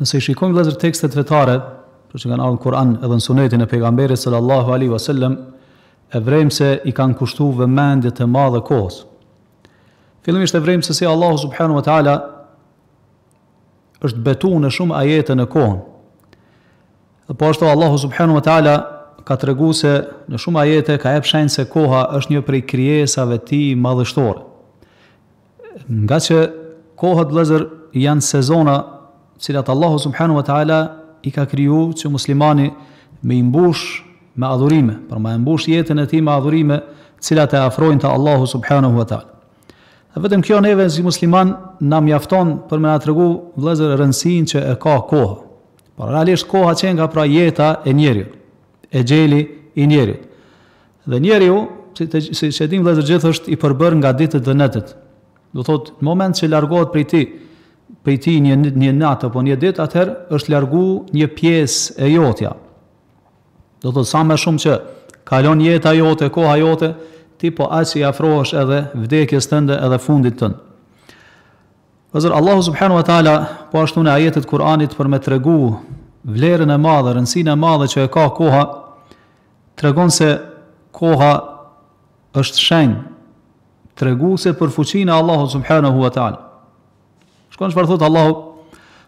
Nëse i shikojmë vëllezër tekstet fetare, për që kanë ardhur n'Kur'an edhe në sunetin e pejgamberit sallallahu alaihi wasallam, e vrejmë se i kanë kushtu vëmendje të madhe kohës. Fillimisht e vrejmë se si Allahu subhanahu wa taala është betu në shumë ajete në kohën. Dhe po ashtu Allahu subhanahu wa taala ka tregu se në shumë ajete ka jep shenjë se koha është një prej krijesave t'tij madhështore. Nga që kohët vëllezër janë sezona të cilat Allahu subhanahu wa taala i ka kriju që muslimani me i mbush me adhurime, për me e mbush jetën e tij me adhurime, të cilat e afrojnë te Allahu subhanahu wa taala. Dhe vetëm kjo neve si musliman na mjafton për me na tregu vëllezër rëndësinë që e ka koha. Por realisht koha qenka pra jeta e njeriut, exheli i njeriut. Dhe njeriu, si të si që e dimë vëllezër gjithë është i përbërë nga ditët dhe netët. Do thotë, në moment që largohet prej ti, prej ti një një natë apo një ditë, atëherë është largu një pjesë e jotja. Do thotë sa më shumë që kalon jeta jote, koha jote, ti po aq i afrohesh edhe vdekjes tënde edhe fundit tënd. Vllezër, Allahu subhanu wa ta'ala, po ashtu në ajetet e Kur'anit për me tregu vlerën e madhe, rëndësin e madhe që e ka koha, Tregon se koha është shenjë treguese për fuqinë e Allahut subhanahu wa taala. Shikoni çfarë thot Allahu?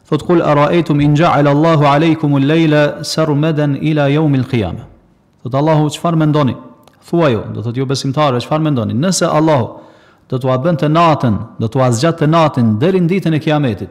Thot kul ara'aytum in ja'ala Allahu alaykum al-layla sarmadan ila yawm al-qiyamah. Thot Allahu çfarë mendoni? Thuaju, do thot jobesimtarëve, çfarë mendoni? Nëse Allahu do t'ua bënte natën, do t'ua zgjatte natën deri në ditën e Kiametit,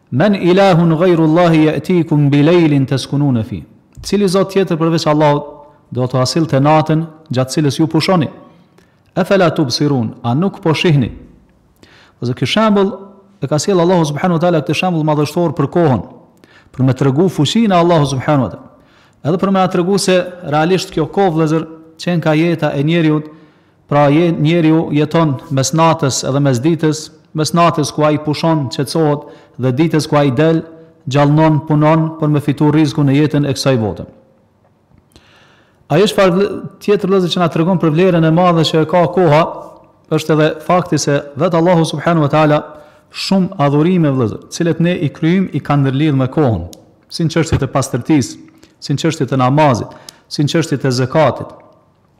Men ilahun ghayru Allahi ya'tikum bi laylin taskununa fi? Cili zot tjetër përveç Allahut do t'ua sillte natën gjatë t'cilës ju pushoni? Afala tubsirun? A nuk po shihni? Pse ky shembull e ka sjell Allahu subhanahu wa taala këtë shembull madhështor për kohën, për me tregu fuqinë e Allahu subhanahu wa taala. Edhe për me na tregu se realisht kjo kohë vëllazër qenka jeta e njeriut Pra njeriu jeton mes natës edhe mes ditës, mes natës ku ai pushon, qetësohet dhe ditës ku ai del, gjallnon, punon për me fitu rrizkun në jetën e kësaj bote. Ajo çfarë vle, tjetër vëllezër që na tregon për vlerën e madhe që e ka koha, është edhe fakti se vetë Allahu subhanahu wa taala shumë adhurime vëllezër, të cilat ne i kryjm i ka ndërlidh me kohën, si në çështje të pastërtisë, si në çështje të namazit, si në çështje të zakatit.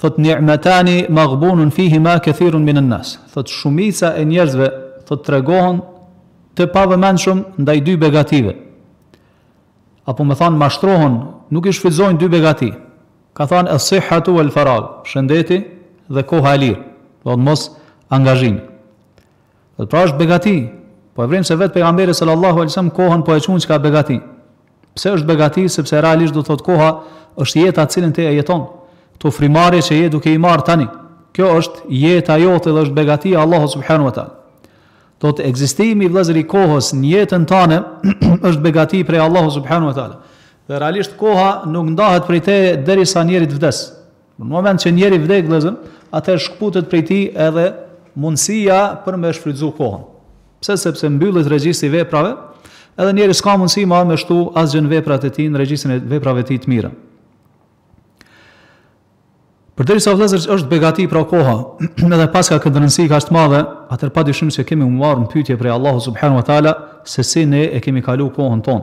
Thotë ni'matani maghbunun fihima kathirun min an-nas. Thotë shumica e njerëzve thotë tregohen të pavëmendshëm ndaj dy begative. Apo me thanë mashtrohen, nuk i shfrytëzojnë dy begati. Ka thanë as-sihhatu wal-farag, shëndeti dhe koha e lirë, do thot mosangazhimi. Dhe pra është begati, po e vrejm se vetë pejgamberi sallallahu alaihi wasallam kohën po e qun si begati. Pse është begati? Sepse realisht do të thotë koha është jeta të cilën ti e jeton. Këto frymarrje që je duke i marr tani, kjo është jeta jote dhe është begati e Allahut subhanahu wa taala. Do të ekzistimi vëllezër i kohës në jetën tonë është begati prej Allahu subhanahu wa taala. Dhe realisht koha nuk ndahet prej te derisa njeri të vdes. Në moment që njeri vdes vëllezër, atëherë shkëputet prej tij edhe mundësia për me shfrytëzu kohën. Pse sepse mbyllet regjistri i veprave, edhe njeri s'ka mundësi më me shtu asgjë në veprat e tij, në regjistrin e veprave të tij të mira. Përderisa vëllezër është begati pra koha, edhe paska këtë rëndësi kaq të madhe, atëherë padyshim se kemi m'u marrë në pyetje prej Allahu subhanahu wa taala se si ne e kemi kalu kohën tonë.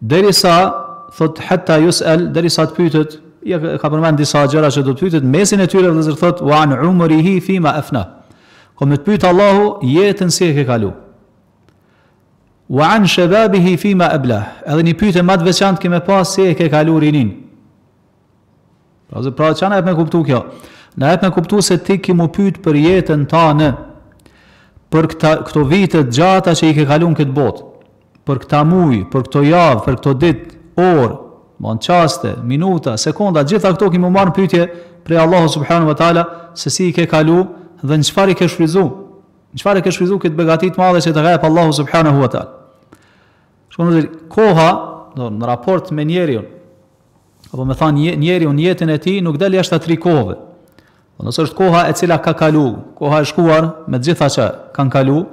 Derisa, thotë hatta yus'al, derisa të pyetet, i ka përmend disa gjëra që do të pyetet, mesin e tyre vëllazër thotë wa an umrihi fima afna. Ka me të pyet Allahu jetën si e ke kalu. Wa an shababihi fima ablah. Edhe një pyetje më të veçantë ke me pas si e ke kalu rinin. Pra, pra çka na jep me kuptu kjo? Na jep me kuptu se ti ki m'u pyt për jetën tanë, për këta, këto vite të gjata që i ke kalu n'këtë botë, për këta muj, për këto javë, për këto ditë, orë, domethënë çaste, minuta, sekonda, gjitha këto ki m'u marrë në pytje prej Allahu subhanahu wa taala, se si i ke kalu dhe në çfarë i ke shfrytzu, në çfarë e ke shfrytzu këtë begati të madhe që ta ka jep Allahu subhanahu wa taala. Shkon dhe koha, në raport me njeriun, Apo me thanë, njeriu n'jetën e tij nuk del jashtë tri kohëve. Po nëse është koha e cila ka kalu, koha e shkuar me gjitha që kanë kalu,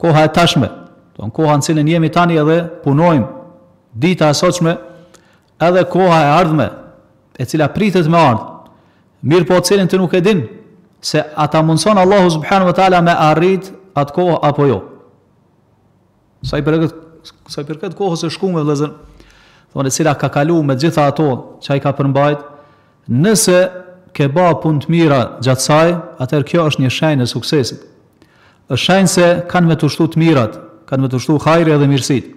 koha e tashme, do në koha në cilën jemi tani edhe punojmë, dita e sotshme, edhe koha e ardhme, e cila pritet me ardhë, mirëpo t'cilën ti nuk e din, se a ta mundëson Allahu subhanahu wa taala me arrit atë kohë apo jo. Sa i përket sa i përket kohës së shkume vëllezër, thonë e cila ka kalu me të gjitha ato që ajo i ka përmbajt, nëse ke ba punë të mira gjatë saj, atëherë kjo është një shenjë e suksesit. Është shenjë se kanë me t'u shtu të mirat, kanë me t'u shtu hajri edhe mirësitë.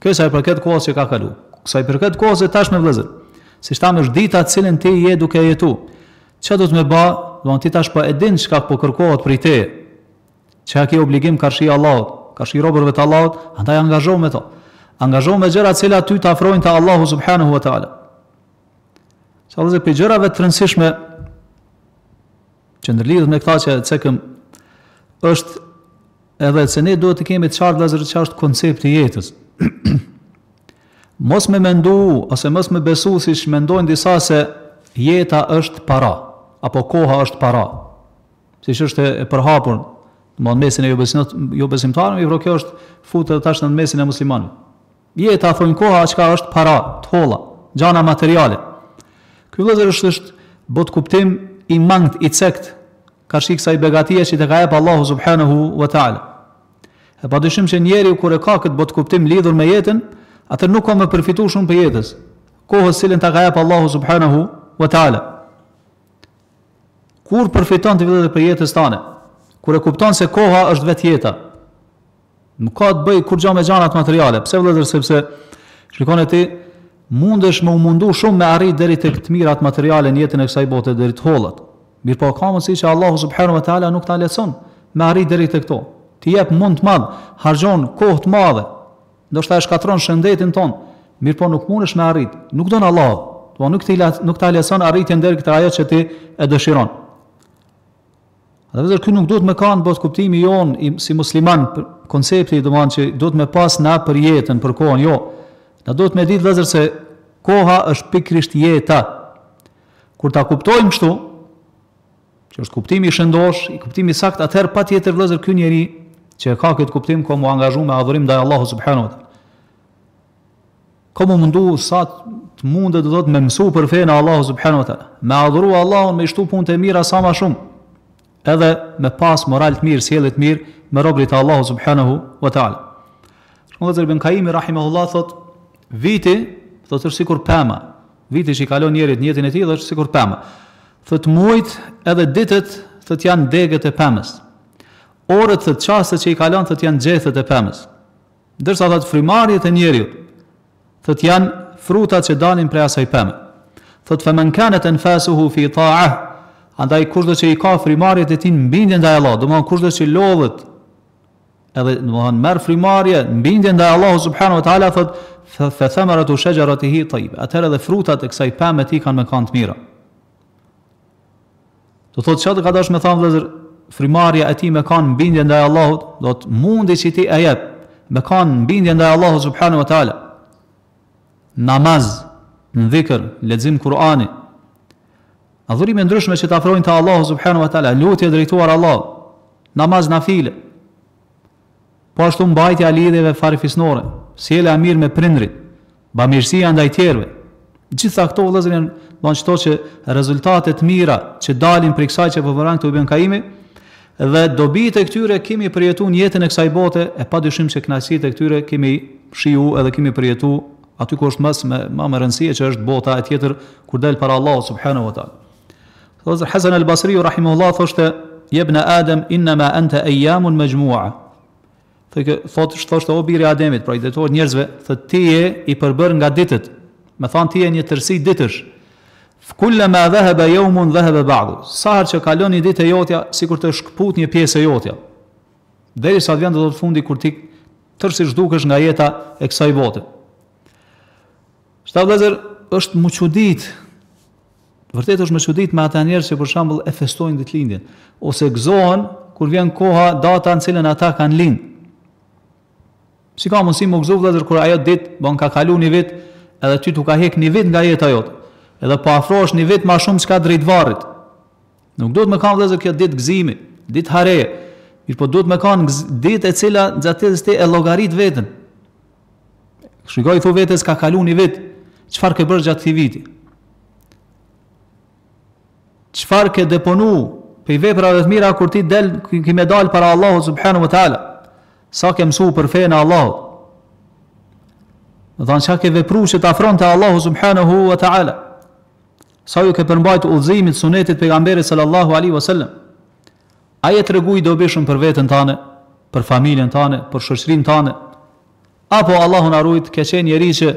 Kjo sa i përket kohës që ka kalu. Sa i përket kohës së tashme vëllezër. Siç thamë është dita të cilën ti je duke jetu. Çka duhet me ba? Duhet ti tash po e din çka po kërkohet prej teje. Çka ke obligim karshi Allahut, karshi robërve të Allahut, andaj angazhohu me to. Angazhohu me gjëra të cilat ty të afrojnë te Allahu subhanahu wa taala. Pra vëllezër prej gjërave të rëndësishme që ndërlidhet me këtë që e cekëm është Edhe se ne duhet të kemi të qartë vllezër që është koncepti i jetës. mos me mendu, ose mos me besu siç mendojnë disa se jeta është para, apo koha është para. Siç është e përhapur, në më në mesin e jobesimtarëve, mirëpo kjo është futë edhe tash në mesin e muslimanëve. Jeta, thonë koha, çka është para, të holla, gjana materiale. Ky vllezër është është botëkuptim i mangët, i cekët, Karshi kësaj begatie që ta ka jep Allahu subhanahu wa ta'ala. E pa dyshim që njeri kur e ka këtë botëkuptim lidhur me jetën, atëher nuk ka me përfitu shumë prej jetës. Kohës të cilën ta ka jep Allahu subhanahu wa ta'ala. Kur përfiton ti vlla prej jetës tane? Kur e kupton se koha është vetë jeta? Nuk ka të bëjë kurgja me gjanat materiale. Pse vëllëzër, sepse, shikon ti, mundesh me u mundu shumë me arrit deri tek të mirat materiale në jetën e kësaj bote deri te të hollat. Mirëpo ka mundësi që Allahu subhanahu wa ta'ala nuk ta lehtson me arrit deri tek to. Ti jep mund të madh, harxhon kohë të madhe, ndoshta e shkatrron shëndetin tan, mirëpo nuk mundesh me arrit, nuk don Allahu, po nuk, nuk ta lehtson arritjen deri tek ajo që ti e dëshiron. Dhe vllezër, ky nuk duhet me kanë botëkuptimi jonë si musliman, koncepti domethanë që duhet me pas na për jetën, për kohën, jo. Na duhet me ditë vllezër se koha është pikërisht jeta. Kur ta kuptojmë kështu, që është kuptimi i shëndosh, kuptimi i sakt, atëherë patjetër vllezër ky njeri që e ka këtë kuptim, ka m'u angazhu me adhurim ndaj Allahut subhanahu. Ka m'u mundu sa të mundet domethanë me mësu për fenë e Allahut subhanahu wa ta'ala me adhuru Allahun me shtu punë të mira sa ma shumë edhe me pas moral të mirë, sjellje të mirë me robërit e Allahut subhanahu wa ta'ala. Shumë vllezër Ibn Kajimi, rahimehullah, thot, viti, thot, është sikur pema, viti që i kalon njeri n'jetën e tij, dhe është sikur pema. Thot, muajt edhe ditët, thot, janë degët e pemës. Orët, thot, çastet që i kalon, thot, janë gjethet e pemës. Ndërsa thotë frymarrjet e njeriut thotë janë frutat që dalin prej asaj pemë. Thotë femen kanet enfasuhu fi ta'ah, andaj kushdo që i ka frymarrjet e tij në bindje ndaj Allahut, domethanë kushdo që lodhet edhe domethanë merr frymarrje në bindje ndaj Allahut subhanahu wa taala thotë fa thamaratu shajaratihi tayyiba. Atëherë edhe frutat e kësaj peme t'tij kanë me kanë të mira. Do thotë çka ka dasht me thanë vëllezër, frymarrja e tij me kanë n'bindje ndaj Allahut, do të mundi që ti e jep me kanë n'bindje ndaj Allahut subhanahu wa taala. Namaz, në dhikr, lexim Kur'ani. Adhurime të ndryshme që të afrojnë te Allahu subhanahu wa taala, lutje drejtuar Allahut. Namaz nafile. Po ashtu mbajtja e lidhjeve farefisnore, sjellja e mirë me prindërit, bamirësia ndaj tjerëve, gjitha këto vëllezër janë domethënë ato që rezultate të mira që dalin prej kësaj që po e thotë këtu Ibn Kajimi dhe dobitë e këtyre kemi me i përjetu në jetën e kësaj bote e padyshim se kënaqësitë e këtyre kemi me i shiju edhe kemi me i përjetu aty ku është më së më me rëndësi që është bota tjetër kur del para Allahut subhanahu wa taala. Thotë Hasan al-Basriu rahimehullah thoshte Jebna Adem innama anta ayyamun majmu'a. Thotë thotë thoshte o biri i Ademit, pra i drejtohet njerëzve, thotë ti je i përbërë nga ditët. Me thanë ti je një tërësi ditësh. Kulla ma dhehebe jomun dhehebe ba'du. Sa herë që kalon një ditë e jotja, sikur të shkëputet një pjesë e jotja. Derisa të vjen dita e fundit kur ti tërësisht zhdukesh nga jeta e kësaj bote. Tash vllezër është m'u çudit Vërtet është m'u çudit me ata njerëz që për shembull e festojnë ditëlindjen ose gëzohen kur vjen koha data në cilën ata kanë lind. Si ka mundësi me u gëzu vëllezër kur ajo ditë bon ka kalu një vit edhe ty t'u ka hek një vit nga jeta jote. Edhe po afrohesh një vit më shumë çka drejt varrit. Nuk duhet me kanë vëllezër kjo ditë gëzimi, ditë hareje. Mirëpo duhet me kanë ditë e cila gjatë saj ti e llogarit veten. Shiko i thu vetes ka kalu një vit, çfarë ke bërë gjatë këtij viti? Çfarë ke deponu pej veprave të mira kur ti del, ki me dalë para Allahut subhanehu ve teala? Sa ke mësu për fenë e Allahut? Domethënë ça ke vepru që të afron te Allahu subhanehu ve teala? Sa iu ke përmbajt udhëzimit sunetit të pejgamberit sallallahu alaihi wasallam? A je tregu i dobishëm për veten tane, për familjen tane, për shoqërinë tane? Apo Allahu na rujt, ke qenë njeri që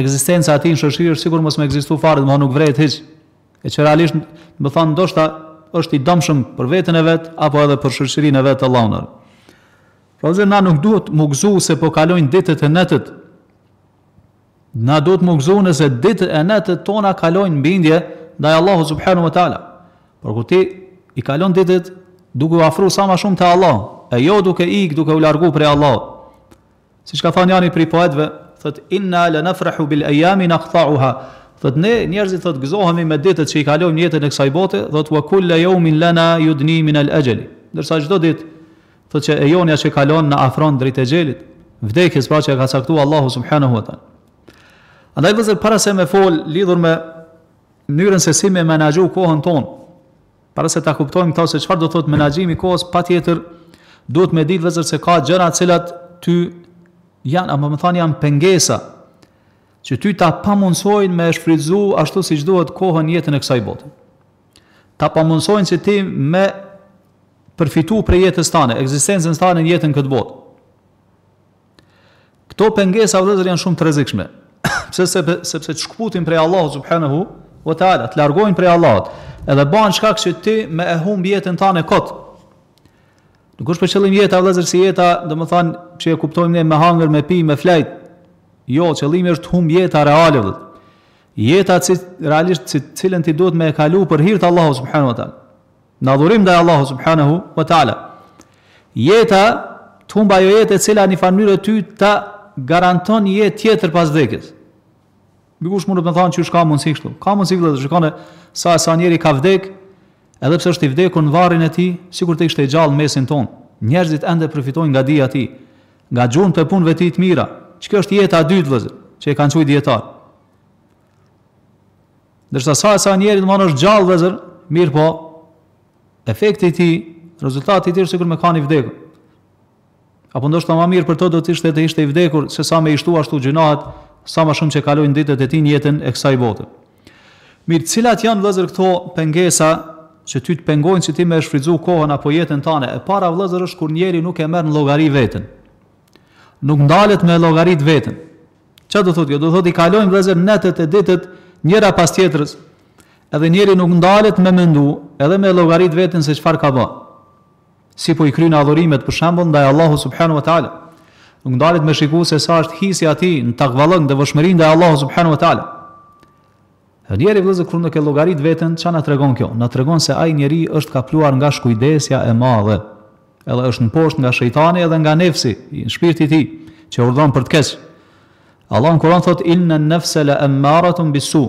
ekzistenca e tij në shoqëri është sikur mos me ekzistu fare, domethënë nuk vërehet hiç. E që realisht, domethënë ndoshta është i dëmshëm për veten e vet apo edhe për shoqërinë e vet Allahu na. Pra vllezër na nuk duhet m'u gëzu se po kalojnë ditët e netët, Na duhet m'u gëzu nëse ditët e netët tona kalojnë në bindje ndaj Allahut subhanehu ve teala. Por kur ti i kalon ditët duke u afru sa ma shumë te Allahu, e jo duke ik, duke u largu prej Allahut. Siç ka thonë njani prej poetëve, thotë, inna le nefrehu bil ejjami nakta'uha, thotë, ne njerëzit thotë, gëzohemi me ditët që i kalojmë në jetën e kësaj bote, thotë, wa kulle jomin lena judni min el exheli. Ndërsa çdo ditë, Thotë që e jonja që kalon na afron drejt exhelit, vdekjes pra që e ka caktuar Allahu subhanahu wa taala. Andaj vllezër para se me fol lidhur me mënyrën se si me menaxhu kohën tonë, para se ta kuptojmë këtë se çfarë do thotë menaxhimi i kohës, patjetër duhet me ditë vllezër se ka gjëra të cilat ty janë, apo me thanë janë pengesa që ty ta pamundsojnë me shfrytzu ashtu siç duhet kohën në jetën e kësaj bote. Ta pamundësojnë që ti me përfitu prej jetës tane, ekzistencën tane në jetën këtë botë. Këto pengesa vëllëzër janë shumë të rrezikshme. Sepse sepse të shkputin prej Allahut subhanahu wa taala, të largojnë prej Allahut, edhe bën shkak që ti me e humb jetën tane kot. Nuk është për qëllim jeta vëllëzër si jeta, domethënë që e kuptojmë ne me hangër, me pi, me flejt. Jo, qëllimi është humb jeta reale. Jeta që realisht që cilën ti duhet me e kalu për hir të Allahut subhanahu wa taala. Në adhurim ndaj Allahut subhanahu wa taala. Jeta të humb ajo jetë e cila në farë ty ta garanton një jetë tjetër pas vdekjes. Dikush mund të më thonë qysh ka mundsi kështu. Ka mundsi vëllezër, shikoni sa e sa njeri ka vdek, edhe pse është i vdekur në varrin e tij, sikur të ishte i gjallë n'mesin tonë. Njerëzit ende përfitojnë nga dija e tij. Nga gjurmë të punëve të tij të mira. Që kjo është jeta e dytë vllezër, që e kanë qujt dijetarët. Ndërsa sa e sa njeri dmth është gjallë vllezër, mirëpo, efekti i tij, rezultati i tij është sikur me kan i vdekur. Apo ndoshta më mirë për to do të ishte të ishte i vdekur se sa me i shtu ashtu gjynahet, sa më shumë që kalojnë ditët e tij në jetën e kësaj bote. Mirë cilat janë vëllezër këto pengesa që ty të pengojnë që ti me e shfrytëzu kohën apo jetën tane. E para vëllezër është kur njeri nuk e merr në llogari veten. Nuk ndalet me llogarit veten. Çfarë do thotë kjo? Do thotë i kalojnë vëllezër netët e ditët njëra pas tjetrës. Edhe njeri nuk ndalet me mendu, edhe me llogarit veten se çfarë ka ba. Si po i kryen adhurimet, për shembull, ndaj Allahut subhanahu wa taala. Nuk ndalet me shiku se sa është hisja e tij në takvallëk, devotshmëri ndaj Allahut subhanahu wa taala. Dhe njeri vëllezër kur nuk e llogarit veten, çfarë na tregon kjo? Na tregon se ai njeri është kapluar nga shkujdesja e madhe. Edhe është mposhtë nga shejtani edhe nga nefsi, i shpirti i tij, që urdhëron për të keq. Allahu në Kur'an thotë inna an-nafsa la ammaratun bis-su.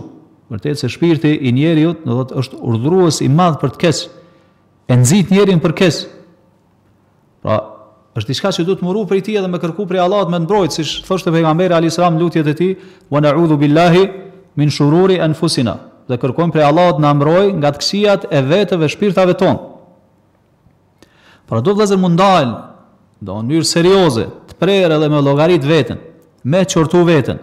Vërtet se shpirti i njeriu, do të thotë, është urdhërues i madh për të keq. E nxit njerin për keq. Pra, është diçka që duhet me u ru prej tij edhe me kërku prej Allahut me të mbrojt, siç thoshte pejgamberi alejhi selam n'lutjet e tij, "Wa na'udhu billahi min shururi anfusina." Dhe kërkojmë prej Allahut na mbroj nga të këqijat e vetëve shpirtave tonë. Pra do vllezër me u ndal, do në mënyrë serioze, të prerë edhe me llogarit veten, me qortu veten,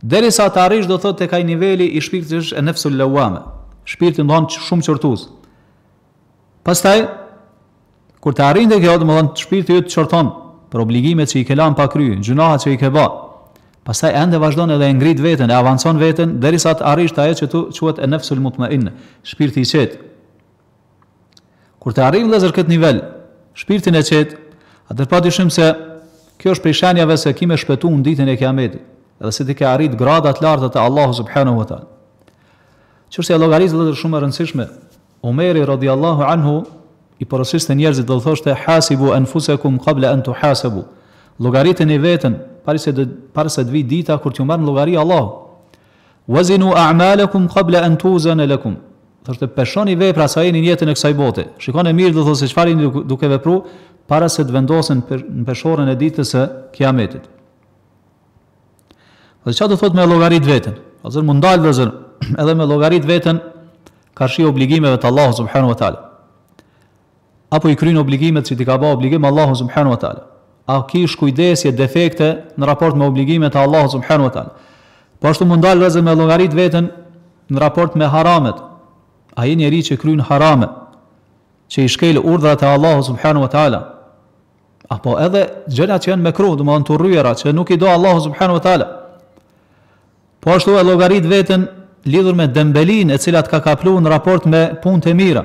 Derisa të arrish do të thotë tek ai niveli i shpirtit që është e nefsul lawame. Shpirti do të thonë shumë qortues. Pastaj kur të arrin tek ajo, do të thonë shpirti yt të qorton për obligimet që i ke lënë pa kry, gjynahet që i ke bë. Pastaj ende vazhdon edhe e ngrit veten, e avancon veten derisa të arrish te ajo që të quhet e nefsul mutmain, shpirti i qetë. Kur të arrijë vëllezër këtë nivel, shpirtin e qetë, atëherë pa dyshim se kjo është prej shenjave se ki me shpëtu në ditën e kiametit, edhe se ti ke arrit grada të larta te Allahu subhanahu wa taala. Çështja e llogarisë vëllezër është shumë e rëndësishme. Umeri radhiyallahu anhu i porosiste njerëzit dhe u thoshte hasibu anfusakum qabla an tuhasabu. Llogariteni veten para se para se të vijë dita kur t'ju marrë llogari Allahu. Wazinu a'malakum qabla an tuzana lakum. Thoshte peshoni veprat sa jeni në jetën e kësaj bote. Shikoni mirë do thotë se çfarë jeni duke vepruar para se të vendosen në peshorën e ditës së Kiametit. Dhe çka do thotë me llogarit veten? Do thot m'u ndal vëllezër edhe me llogarit veten karshi obligimeve të Allahut subhanahu wa taala. Apo i kryen obligimet që ti ka ba obligim Allahu subhanu wa ta'ala. A ki shkujdesje, defekte në raport me obligimet e Allahu subhanu wa ta'ala. Po ashtu m'u ndalë vëllezër me llogarit veten në raport me haramet. A je njeri që kryen harame, që i shkel urdhrat e Allahu subhanu wa ta'ala. Apo edhe gjërat që janë mekruh, domethënë të urryera, që nuk i do Allahu subhanu wa ta'ala. Po ashtu e llogarit veten lidhur me dembelinë e cila t'ka kaplu në raport me punët e mira.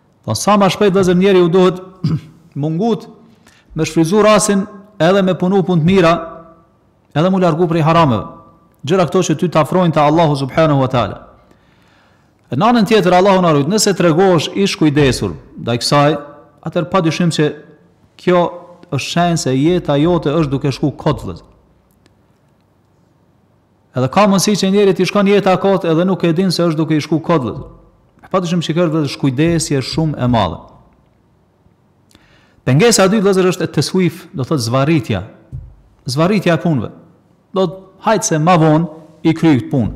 Po sa ma shpejt vëllezër njeriu duhet m'u ngut me shfrytzu rastin edhe me punu punë të mira edhe m'u largu prej harameve. Gjëra këto që ty të afrojnë te Allahu subhanahu wa ta'ala. E në anën tjetër, Allahu na rujtë, nëse tregohesh i shkujdesur ndaj kësaj, atër pa dyshim që kjo është shenjë se jeta jote është duke shku kot vëllezër. Edhe ka mundësi që njerit i shkon jeta kot edhe nuk e din se është duke i shku kot vëllezër. E pa dyshim që kjo është vëllezër shkujdesje shumë e madhe. Pengesa dy vëllezër është et-tesuif, do të thotë zvarritja. Zvarritja e punëve. Do thotë hajt se ma vonë e kryj këtë punë.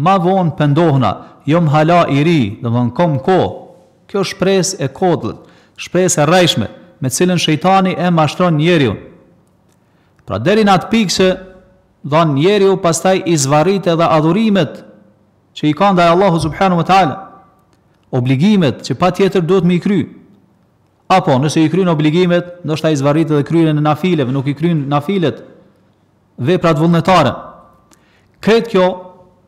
Ma vonë pendohna, jom hala i ri, domethënë kom kohë. Kjo shpresë e kotë, shpresë e rrejshme, me cilën shejtani e mashtron njeriun. Pra deri në atë pikë që Dhan njeriu pastaj i zvarrit edhe adhurimet që i ka ndaj Allahut subhanu e teala, obligimet që patjetër duhet me i kry. Apo nëse i kryen obligimet, ndoshta i zvarrit edhe kryerjen e nafileve, nuk i kryen nafilet, veprat vullnetare. Krejt kjo,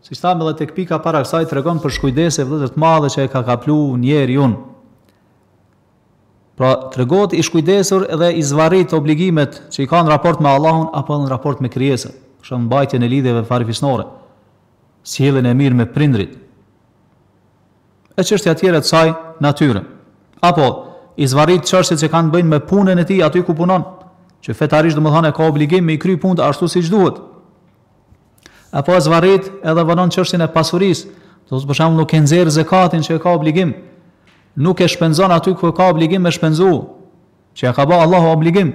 siç thamë edhe tek pika para kësaj tregon për shkujdesje vëllezër të madhe që e ka kaplu njeriun. Pra, tregohet i shkujdesur dhe i zvarrit obligimet që i ka në raport me Allahun apo edhe në raport me krijesat, për shembull mbajtjen e lidhjeve farefisnore, sjelljen e mirë me prindërit, e çështja tjera të ksaj natyre. Apo, i zvarrit çështjet që kanë të bëjnë me punën e tij aty ku punon, që fetarisht domethënë e ka obligim me i kry punët ashtu siç duhet. Apo e zvarrit edhe vonon çështjen e pasurisë, do thotë për shembull nuk e nxjerr zekatin që e ka obligim, nuk e shpenzon aty ku e ka obligim me shpenzu, që ja ka ba Allahu obligim.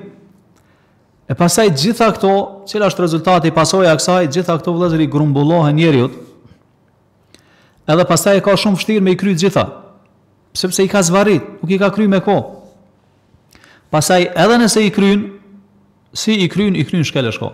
E pastaj gjitha këto, cila është rezultati, pasoja e kësaj, gjitha këto vëllezër i grumbullohen njeriut. Edhe pastaj e ka shumë vështirë me i kry gjitha, sepse i ka zvarrit, nuk i ka kry me kohë. Pastaj edhe nëse i kryen, si i kryen, i kryen shkel e shko.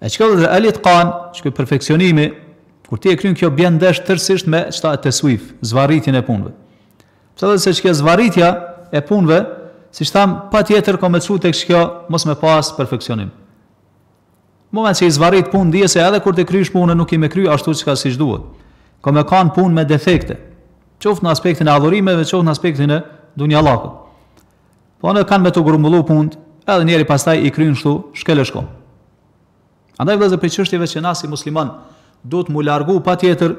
E çka do Allahi me kanë, që këtë perfekcionimi, kur ti e kryn kjo bjen ndesh tërsisht me qëta teswif, zvarritjen e punëve. Pse Se qikjo zvarritja e punëve, siç thamë, patjetër ka me të çu te kjo mos me pas perfekcionim. Në moment që i zvarrit punët, dhije se edhe kur të krysh punët, nuk ki me kry ashtu qysh siç duhet. Kanë me kanë punë me defekte, qoftë në aspektin e adhurimeve, qoftë në aspektin e dunjallakut. Po kanë me t'u grumbullu punët, edhe njeriu pastaj i kryn shtu, shkel e shko. Andaj vllazër prej çështjeve që na si muslimanë, duhet m'u largu patjetër,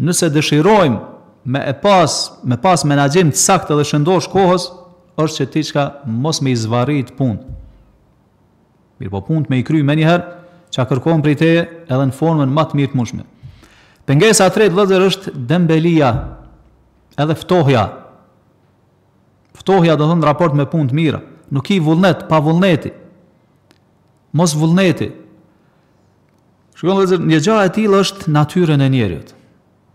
nëse dëshirojmë me e pas, me pas menaxhim të saktë edhe shëndoshë kohës, është që ti çka mos me i zvarrit punët. Mirëpo punët me i kry menjëherë, çka kërkohet prej teje edhe në formën ma të mirë të mundshme. Pengesa e tretë vllazër është dembelia, edhe ftohja, Ftohja do të thotë në raport me punë të mira. Nuk ki vullnet, pavullneti. Mosvullneti. Shikoni vllazër, një gja e tillë është në natyrën e njeriut.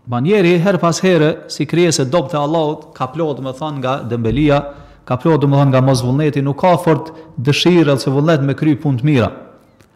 Ba njeriu herë pas here, si krijesë e dobët e Allahut, kaplohet domethanë nga dembelia, kaplohet domethanë nga mosvullneti, nuk ka fort dëshirë ose vullnet me kry punë të mira.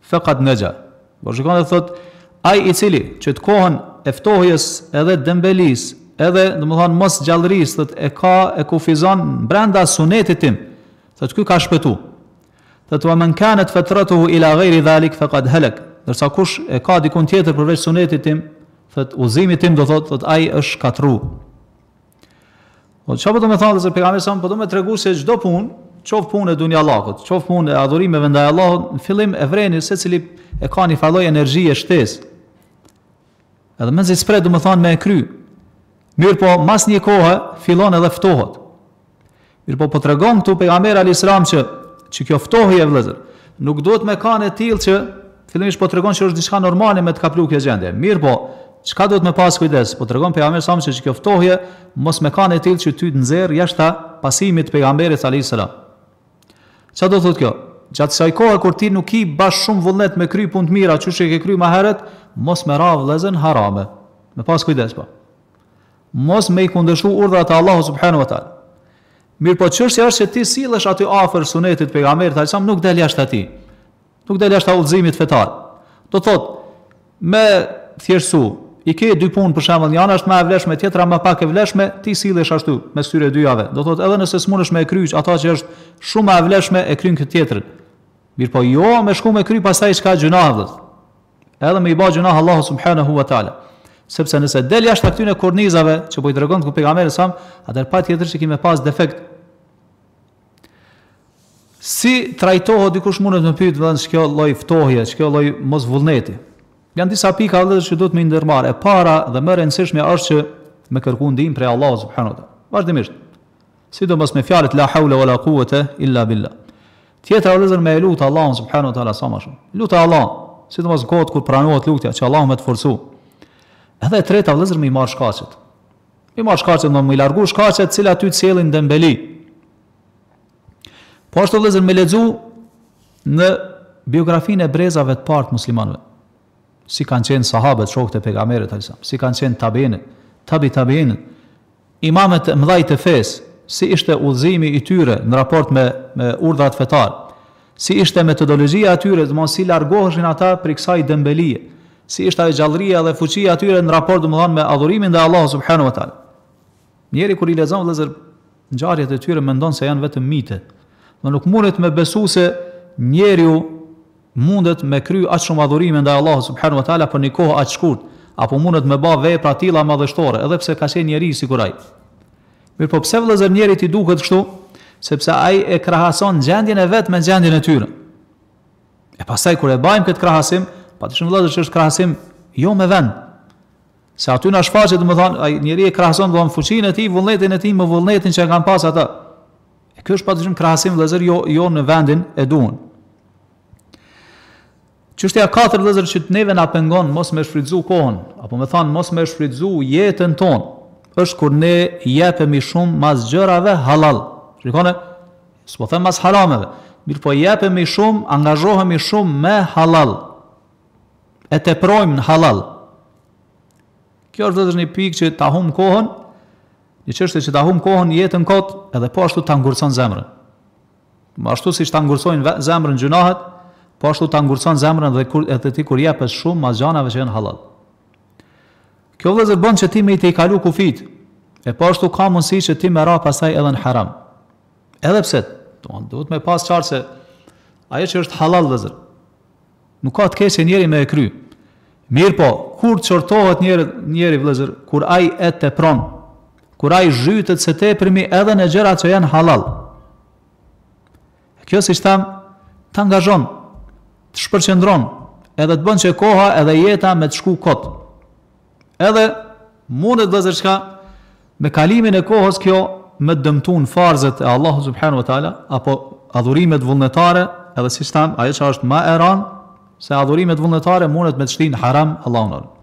Faqad nexha. Po shikoni thot, ai i cili qët kohën e ftohjes edhe dembelisë, edhe do të thotë mosgjallërisë, thot e ka e kufizon brenda sunetit tim. Thot ky ka shpëtu. Thot wa man kanat fatratuhu ila ghairi dhalik faqad halak. Ndërsa kush e ka dikun tjetër përveç sunetit tim, thot udhëzimit tim do thot, thot ai është shkatrru. Po çfarë po do me thanë pejgamberi sa po do me tregu se çdo punë, qoftë punë e dunjallakut, qoftë punë e adhurimeve ndaj Allahut, në fillim e vreni secili e ka një farë energjie shtesë. Edhe mezi s'pret domethanë me e kry. Mirëpo, mas një kohë fillon edhe ftohet. Mirpo po tregon këtu pejgamberi alayhis salam që që kjo ftohje vëllazër nuk duhet me kanë e tillë që fillimisht po tregon se është diçka normale me të kaplu kjo gjendje. Mirpo çka duhet me pas kujdes? Po tregon pejgamberi sa që kjo ftohje mos me kanë e tillë që ty të nxjerr jashta pasimit të pejgamberit alayhis salam. Çka do thotë kjo? Gjatë kësaj kohe kur ti nuk ki bash shumë vullnet me kry punë të mira, siç që ke kry ma herët, mos me ra vëllazër në harame. Me pas kujdes po. Mos me i kundërshtu urdhrat e Allahut subhanahu wa taala. Mirëpo çështja është që ti sillesh aty afër sunetit pejgamberit alayhis salam nuk del jashtë atij. Nuk del jashtë udhëzimit fetar. Do thotë me thjeshtësu, i ke dy punë për shembull, njëra është më e vlefshme, tjetra më pak e vlefshme, ti sillesh ashtu mes këtyre dyjave. Do thotë edhe nëse s'munesh me e kry atë që është shumë më e vlefshme e kryen këtë tjetrën. Mirëpo jo me shku me kry pastaj çka gjynahët. edhe me i ba gjunah Allahu subhanahu wa taala. Sepse nëse del jashtë këtyre kornizave që po i tregon këtu pejgamberi alayhis salam, atëherë patjetër që ke me pas defekt. Si trajtohet dikush mund të më pyet vetëm kjo lloj ftohje, kjo lloj mos vullneti. Janë disa pika edhe që duhet me i ndërmarrë. E para dhe më e rëndësishmja është që me kërku ndihmë prej Allahu subhanahu wa taala. Vazhdimisht. Sidomos me fjalët la haule wala kuwete illa billa. Tjetra o vëllezër me e lut Allahun subhanahu wa taala sa më shumë. Lute Allahun, sidomos në kohët kur pranohet lutja, që Allahu me të forcu. Edhe e treta vëllezër me i marr shkaqet. Me i marr shkaqet, me i largu shkaqet të cilat ty të sjellin dembeli. Po ashtu vëllezër me lexu në biografinë e brezave të parë të muslimanëve. Si kanë qenë sahabët, shokët e pejgamberit alajhi selam si kanë qenë tabiinët, tabi tabiinët. Imamët e mëdhaj të fesë, si ishte udhëzimi i tyre në raport me me urdhrat fetare, si ishte metodologjia e tyre, domthonë si largoheshin ata prej kësaj dembelie, si ishte ajo gjallëria dhe fuqia e tyre në raport domethënë me adhurimin ndaj Allahut subhanahu wa taala. Njeri kur i lexon vëllezër ngjarjet e tyre mendon se janë vetëm mite. Dhe nuk mundet me besu se njeriu Mundet me kry aq shumë adhurime ndaj Allahut subhanu wa ta'ala për një kohë aq shkurt, apo mundet me ba vepra të tilla madhështore, edhe pse ka qenë njerëz sikur ai. Mirëpo pse vëllezër njerit i duket kështu? Sepse ai e krahason gjendjen e vet me gjendjen e tyre. E pastaj kur e bajmë këtë krahasim, padyshim vëllezër që është krahasim jo me vend. Se aty na shfaqet, domethënë, ai njeri e krahason domethënë fuqinë e tij, vullnetin e tij me vullnetin që e kanë pas ata. E ky është padyshim krahasim vëllezër jo jo në vendin e duhur. Çështja e katërt vëllezër që neve na pengon mos me shfrytëzu kohën, apo me thanë mos me shfrytëzu jetën tonë, është kur ne jepemi shumë mas gjërave halal. Shikoni, s'po them mas harameve, mirëpo jepemi shumë, angazhohemi shumë me halal. E teprojmë në halal. Kjo është vëllezër një pikë që ta humb kohën, Një çështje që ta humb kohën, jetën kot, edhe po ashtu ta ngurcon zemrën. Po ashtu siç ta ngurcojnë zemrën gjynahet, po ashtu ta ngurcon zemrën dhe kur edhe ti kur jepesh shumë mas gjanave që janë halal. Kjo vëllezër bën që ti me i tejkalu kufijt. E po ashtu ka mundësi që ti me ra pastaj edhe në haram. Edhe pse, duhet me pas qartë se ajo që është halal vëllezër, Nuk ka të keqe njeri me e kry. Mirëpo, kur qortohet njeri, njeri vëllezër, kur ai e tepron, kur ai zhytet së tepërmi edhe në gjëra që janë halal. Kjo siç thamë, të angazhon, të shpërqendron, edhe të bon që koha edhe jeta me të shku kot. Edhe mundet vëllezër çka me kalimin e kohës kjo me dëmtu n'farzet e Allahu subhanu wa ta'ala, apo adhurimet vullnetare, edhe siç thamë, ajo që është ma e randë, se adhurimet vullnetare mundet me të shti në haram, Allahu na ruajt.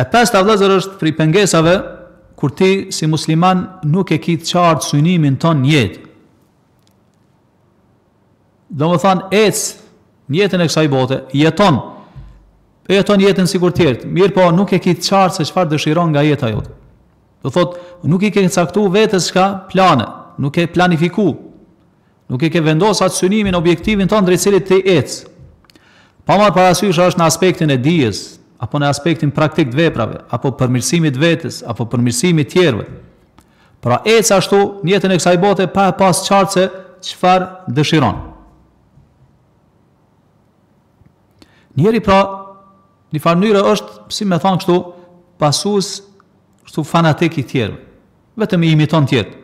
E pesta vëllezër është prej pengesave, kur ti si musliman nuk e ki të qartë synimin tond n'jetë, Domethënë ec në jetën e kësaj bote, jeton. E jeton jetën sikur të tjerë, mirëpo nuk e ki qartë se çfarë dëshiron nga jeta jote. Do thotë, nuk i ke caktu vetes çka plane, nuk ke planifiku. Nuk e ke vendos atë synimin, objektivin tond drejt cilit ti ec. Pa marrë parasysh është në aspektin e dijes, apo në aspektin praktik të veprave, apo përmirësimit të vetes, apo përmirësimit të tjerëve. Pra ec ashtu në jetën e kësaj bote pa e pas qartë se çfarë dëshiron. Njeri pra, një farë mënyre është, si me thanë kështu, pasues kështu fanatik i tjerëve, vetëm i imiton tjerët.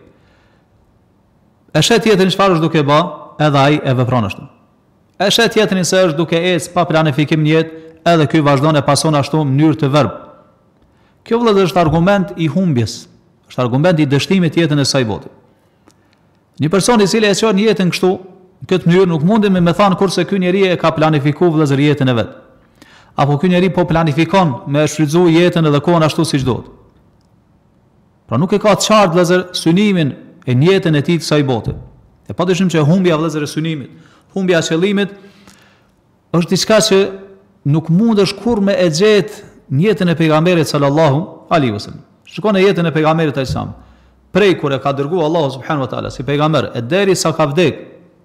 E sheh tjetrin çfarë është duke ba, edhe ai e vepron ashtu. E sheh tjetrin se është duke ecë pa planifikim në jetë edhe ky vazhdon e pason ashtu mënyrë të verbër. Kjo vëllezër është argument i humbjes, është argument i dështimit në jetën e kësaj bote. Një person i cili e çon jetën kështu, në këtë mënyrë nuk mundemi me thanë kurrë se ky njeri e ka planifiku vëllezër jetën e vet. Apo ky njeri po planifikon me shfrytëzu jetën edhe kohën ashtu siç duhet. Pra nuk e ka të qartë vëllezër synimin e në jetën e tij të kësaj bote. E padyshim që humbja vëllezër e synimit, humbja e qëllimit është diçka që nuk mundesh kurrë me e gjet në jetën e pejgamberit sallallahu alaihi wasallam. Shikon në jetën e pejgamberit alejhi selam prej kur e ka dërguar Allahu subhanahu wa taala si pejgamber e deri sa ka vdek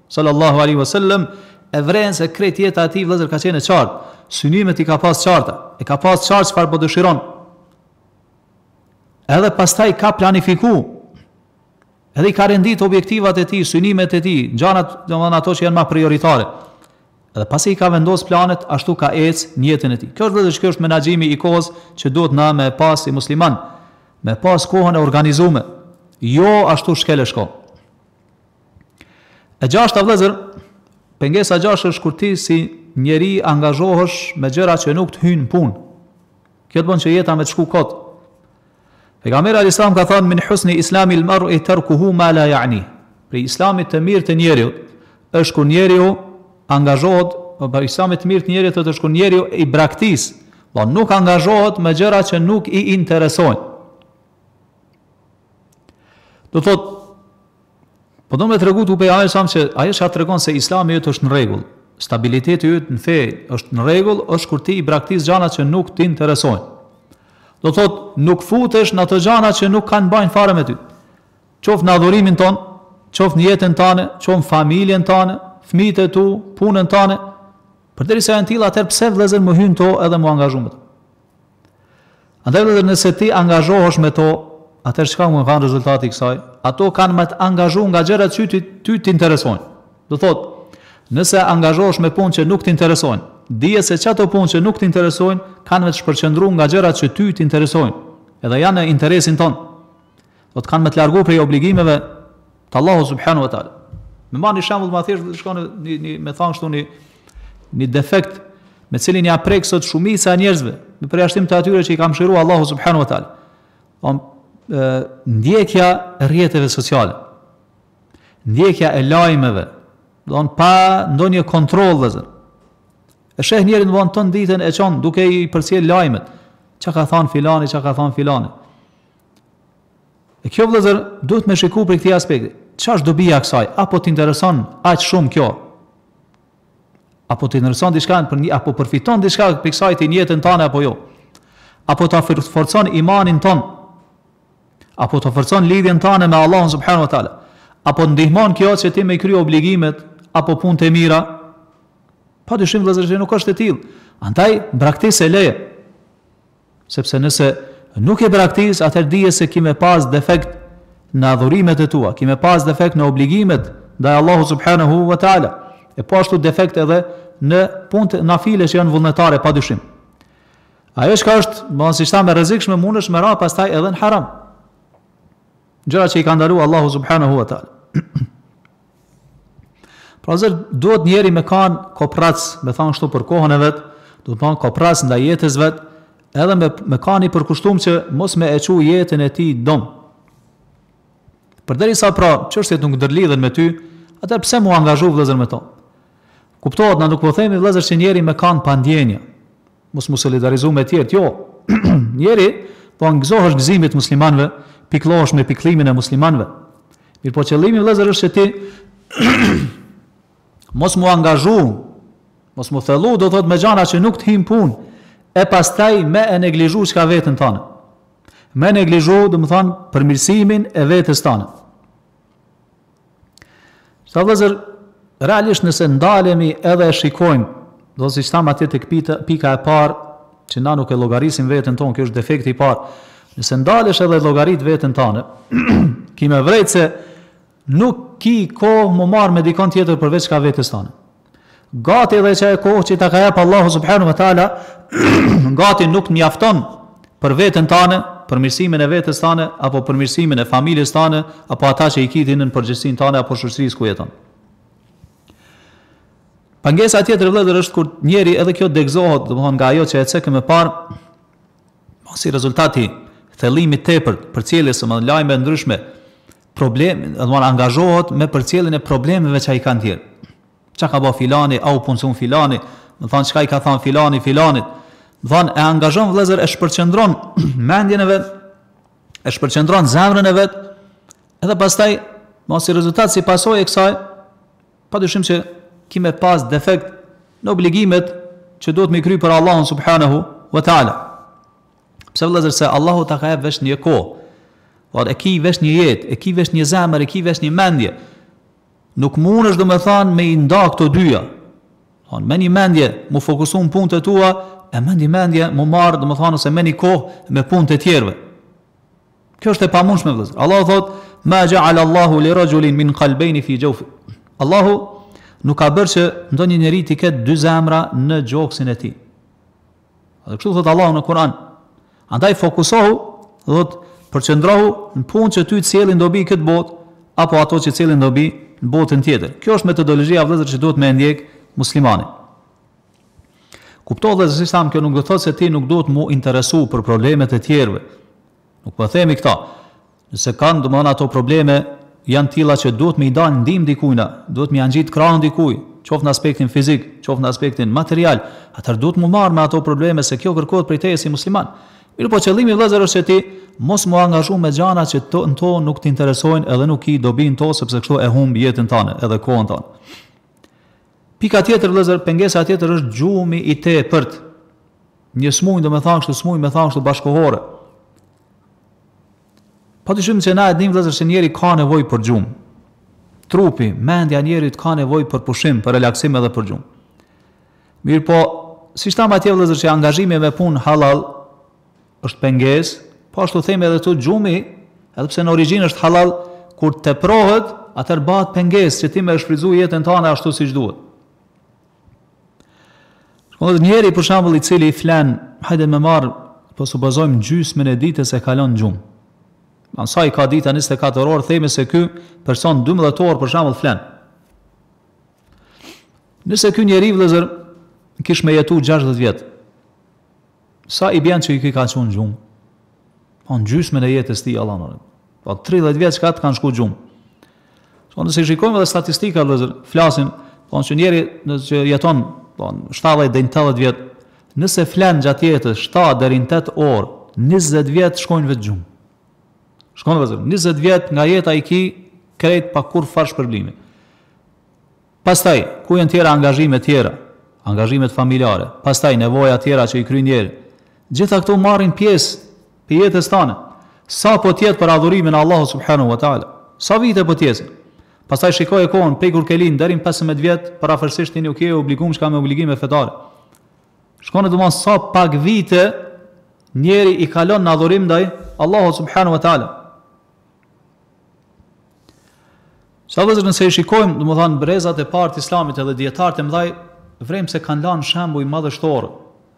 sallallahu alaihi wasallam e vren se krejt jeta e tij vëllezër ka qenë e qartë, synimet i ka pas qarta, e ka pas qartë çfarë po dëshiron. Edhe pastaj ka planifiku, edhe i ka rendit objektivat e tij, synimet e tij, gjanat, domethanë ato që janë ma prioritare. Edhe pasi i ka vendos planet, ashtu ka ec n'jetën e tij. Kjo është dhe që kjo është menaxhimi i kohës që duhet na me pas si musliman, me pas kohën e organizume, jo ashtu shkel e shko. E gjashta vëllezër, pengesa e gjashtë është kur ti si njeri angazhohesh me gjëra që nuk të hyjnë n'punë, Kjo të bën që jeta me të shku kot. Pejgamberi alayhis salam ka thënë min husni islami al-mar'i tarkuhu ma la ya'ni. Prej islamit të mirë të njeriut është kur njeriu angazhohet për po islamit të mirë të njeriut është kur njeriu i braktis, do po nuk angazhohet me gjëra që nuk i interesojnë. Do thot Po do me tregu këtu Pejgamberi alayhis salam që ajo çka të tregon se islami yt është në rregull, stabiliteti yt në fe është në rregull, është kur ti i braktis gjana që nuk të interesojnë. Do të thotë, nuk futesh në ato gjana që nuk kanë bajnë fare me ty. Qoftë në adhurimin ton, qoftë në jetën tane, qoftë në familjen tane, fmijt e tu, punën tane, për të risa e në tila, atër pëse vlezër më hynë to edhe më angazhumët. Andaj vëllezër nëse ti angazhohesh me to, atëherë çka mun me kanë rezultati i kësaj? Ato kanë me të angazhu nga gjërat që ty të interesojnë. Do thotë, nëse angazhohesh me punë që nuk të interesojnë, dije se qato punë që nuk të interesojnë kanë me të shpërqendru nga gjërat që ty të interesojnë, edhe janë në interesin ton. do thotë kanë me të largu prej obligimeve të Allahut subhanu wa ta'ala. Me marrë një shembull ma të thjeshtë të shikojmë një, një, me thanë shtu një, një defekt me të cilin janë prekë sot shumica e njerëzve, me përjashtim të atyre që i ka mëshiru Allahu subhanu wa ta'ala. Om, e, ndjekja e rrjeteve sociale, ndjekja e lajmeve, domethanë pa ndonjë kontroll vëllezër. E sheh njerin bon ton ditën e çon duke i përcjell lajmet. Çka ka thon filani, çka ka thon filani. E kjo vëllezër duhet me shiku prej këtij aspekti. Çka është dobia e kësaj? A po të intereson aq shumë kjo? A po të intereson diçka për një, a po përfiton diçka prej kësaj ti në jetën tane apo jo? A po ta forcon imanin ton? A po ta forcon lidhjen tane me Allahun subhanu wa ta'la? A po të ndihmon kjo që ti me kry obligimet? Apo punët e mira? Pa dyshim vëllezër që nuk është e tillë. Andaj, braktise, leje. Sepse nëse nuk e braktis, atëherë dije se ke me pas defekt në adhurimet e tua, ke me pas defekt në obligimet ndaj Allahut subhanehu ve teala. E po ashtu defekt edhe në punët nafile që janë vullnetare padyshim. Ajo çka është, domethënë siç thamë, e rrezikshme mundesh me ra pastaj edhe në haram. Gjëra që i ka ndalu Allahu subhanahu wa taala. Pra vëllezër, duhet njeri me kanë koprac, me thanë shtu për kohën e vetë, do të thotë koprac ndaj jetës vet, edhe me me kanë i përkushtum që mos me e çu jetën e tij dom. Përderisa pra çështjet nuk ndërlidhen me ty, atëherë pse m'u angazhu vëllezër me to? Kuptohet na nuk po themi vëllezër që njeri me kanë pa ndjenja. Mos mu solidarizu me tjerët, jo. Njeri, po i gëzohesh gëzimit të muslimanëve, pikëllohesh me pikëllimin e muslimanëve. Mirpo qëllimi vëllezër është që ti mos mu angazhu, mos mu thellu, do thot me gjana që nuk të hijn punë, e pastaj me e neglizhu çka veten tane. Me neglizhu, domethanë, përmirësimin e vetes tane. Se vëllezër, realisht nëse ndalemi edhe e shikojmë, do siç thamë atje tek pika, pika e parë, që na nuk e llogarisim veten tonë, kjo është defekti i parë, nëse ndalesh edhe llogarit veten tane, ki me vrejtë se nuk ki kohë m'u marrë me dikon tjetër përveç ka vetes tane. Gati edhe ajo kohë që ta ka jap Allahu subhanahu wa ta'ala, gati nuk mjafton për veten tane, përmirësimin e vetes tane, apo përmirësimin e familjes tane, apo ata që i ki ti nën përgjegjësinë tane, apo shoqërisë ku jeton. Pengesa tjetër vëllezër është kur njeri edhe kjo degëzohet, do të thotë nga ajo që e cekëm më parë, si rezultat i thellimit tepër përcjelljes së lajmeve ndryshme problem, do të thotë angazhohet me përcjelljen e problemeve që i kanë tjerët. Çka ka bo filani, a u punsu filani, do të thotë çka i ka thënë filani filanit. Do të thotë e angazhon vëllezër e shpërqendron mendjen e vet, e shpërqendron zemrën e vet. Edhe pastaj, mos si rezultat si pasojë e kësaj, padyshim që ki me pas defekt në obligimet që duhet me i kry për Allahun subhanahu wa taala. Pse vëllezër se Allahu ta ka jap veç një kohë. Po e ki veç një jetë, e ki veç një zemër, e ki veç një mendje. Nuk mund është domethën me i nda këto dyja. Don me një mendje mu fokusu në punët e tua, e me një mendje mu marr domethënë ose me një kohë me punët e tjerëve. Kjo është e pamundshme vëllezër. Allahu thot: "Ma ja'ala Allahu li rajulin min qalbayn fi jawfi." Allahu nuk ka bërë që ndonjë njeri të ketë dy zemra në gjoksin e tij. Dhe kështu thot Allahu në Kur'an. Andaj fokusohu, do thotë përqendrohu në punë që ty të sjellin dobi në këtë botë apo ato që sjellin dobi në botën tjetër. Kjo është metodologjia vëllezër që duhet me e ndjek muslimani. Kuptohet vëllezër siç thamë kjo nuk do të thotë se ti nuk duhet mu interesu për problemet e tjerëve. Nuk po themi këta. Nëse kanë domethënë ato probleme janë të tilla që duhet me i dalë në ndihmë dikujna, duhet me ia zgjatë krahun dikujt, qoftë në aspektin fizik, qoftë në aspektin material, atëherë duhet mu marrë me ato probleme se kjo kërkohet prej teje si musliman. Mirëpo qëllimi vëllezër është që ti mos mu angazhu me gjana që ty, ato nuk të interesojnë edhe nuk ki dobi në to sepse kështu e humb jetën tane edhe kohën tane. Pika tjetër vëllezër, pengesa tjetër është gjumi i tepërt. Një smundje do me thanë kështu smundje me thanë kështu bashkëkohore. Pa dyshim që na e dimë, vëllezër, se njeri ka nevojë për gjumë. Trupi, mendja e njerit ka nevojë për pushim, për relaksim edhe për gjumë. Mirëpo, siç thamë atje vëllezër që angazhimi me punë halal është pengesë, po ashtu themi edhe te gjumi, edhe pse në origjinë është halal, kur teprohet, atëherë bahet pengesë që ti me e shfrytzu jetën tane ashtu siç duhet. Shikoni, njeri për shembull i cili flen, hajde me marrë, po supozojmë gjysmën e ditës e kalon në gjumë. Pra sa i ka dita 24 orë, themi se ky person 12 orë për shembull flen. Nëse ky njeri vëllazër kish me jetu 60 vjet. Sa i bjen që ky ka çu në gjumë? Po gjysmën e jetës tij, Allahu na ruajt. Po 30 vjet që ka të kanë shku në gjumë. Po nëse i shikojmë dhe statistikat, vëllezër, flasin, po në që njeri në që jeton, po në 70 deri në 80 vjet, nëse flen gjatë jetës 7 deri në 8 orë, 20 vjet shkojnë veç gjumë. Shikoni vëllezër, 20 vjet nga jeta i ki krejt pa kurrfarë shpërblimi. Pastaj, ku janë tjera angazhimet tjera, angazhimet familjare, pastaj nevojat tjera që i kryen njeri. Gjitha këto marrin pjesë prej jetës tane. Sa po t'jet për adhurimin e Allahut subhanahu wa ta'ala? Sa vite po t'jesin? Pastaj shikoje kohën prej kur ke lind deri në pesëmbëdhjetë vjet, parafërsisht ti nuk je i obliguar çka me obligime fetare. Shikoni sa pak vite njeri i kalon në adhurim ndaj Allahut subhanahu wa ta'ala. Sa, vëllezër, nëse i shikojmë, domethanë, brezat e parë të islamit edhe dijetarët e mdhaj, vërejmë se kanë lanë shembuj madhështorë,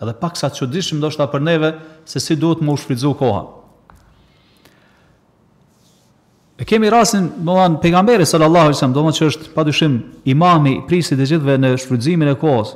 edhe paksa të çuditshëm ndoshta për neve, se si duhet me u shfrytzu koha. E kemi rastin, domethanë, pejgamberi sallallahu alaihi wasallam, domethanë që është pa dyshim imami, prijësi i të gjithëve në shfrytëzimin e kohës,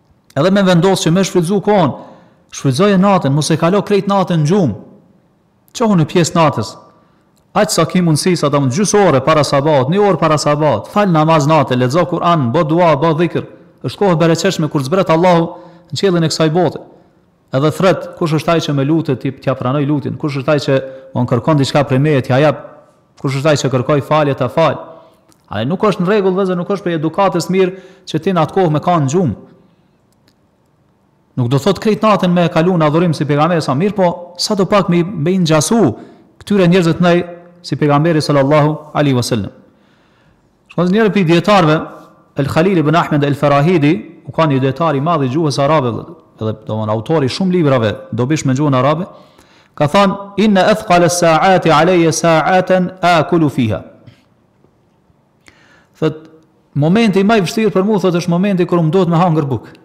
Edhe me vendos që me shfrytëzu kohën, shfrytëzoje natën, mos e kalo krejt natën në gjumë. Çohu një pjesë të natës. Aq sa ki mundësi sado gjysë ore para sabahut, një orë para sabahut, fal namaz nate, lexo Kur'an, bo dua, bo dhikr. Është kohë e bereqetshme kur zbret Allahu në qiellin e kësaj bote. Edhe thrret, kush është ai që më lutet e t'ia pranoj lutjen, kush është ai që më kërkon diçka prej meje t'ia jap, kush është ai që kërkon falje ta fal. A nuk është në rregull vëllezër, nuk është prej edukatës mirë që ti në atë kohë me kanë në gjumë. Nuk do të thotë krejt natën me kalu në adhurim si pejgamberi sa mirë, po sado pak me iu ngjasu këtyre njerëzve të mdhaj si pejgamberi sallallahu alaihi wasallam. Shikoni, njëri prej dijetarëve, El Khalil ibn Ahmed El Farahidi, u kanë një dijetar i madh i gjuhës arabe, edhe domon autori i shumë librave të dobishme në gjuhën arabe, ka thanë inna athqal as-sa'ati alayya sa'atan akulu fiha. Thot momenti ma i vështirë për mua thot është momenti kur më duhet me hangër bukë.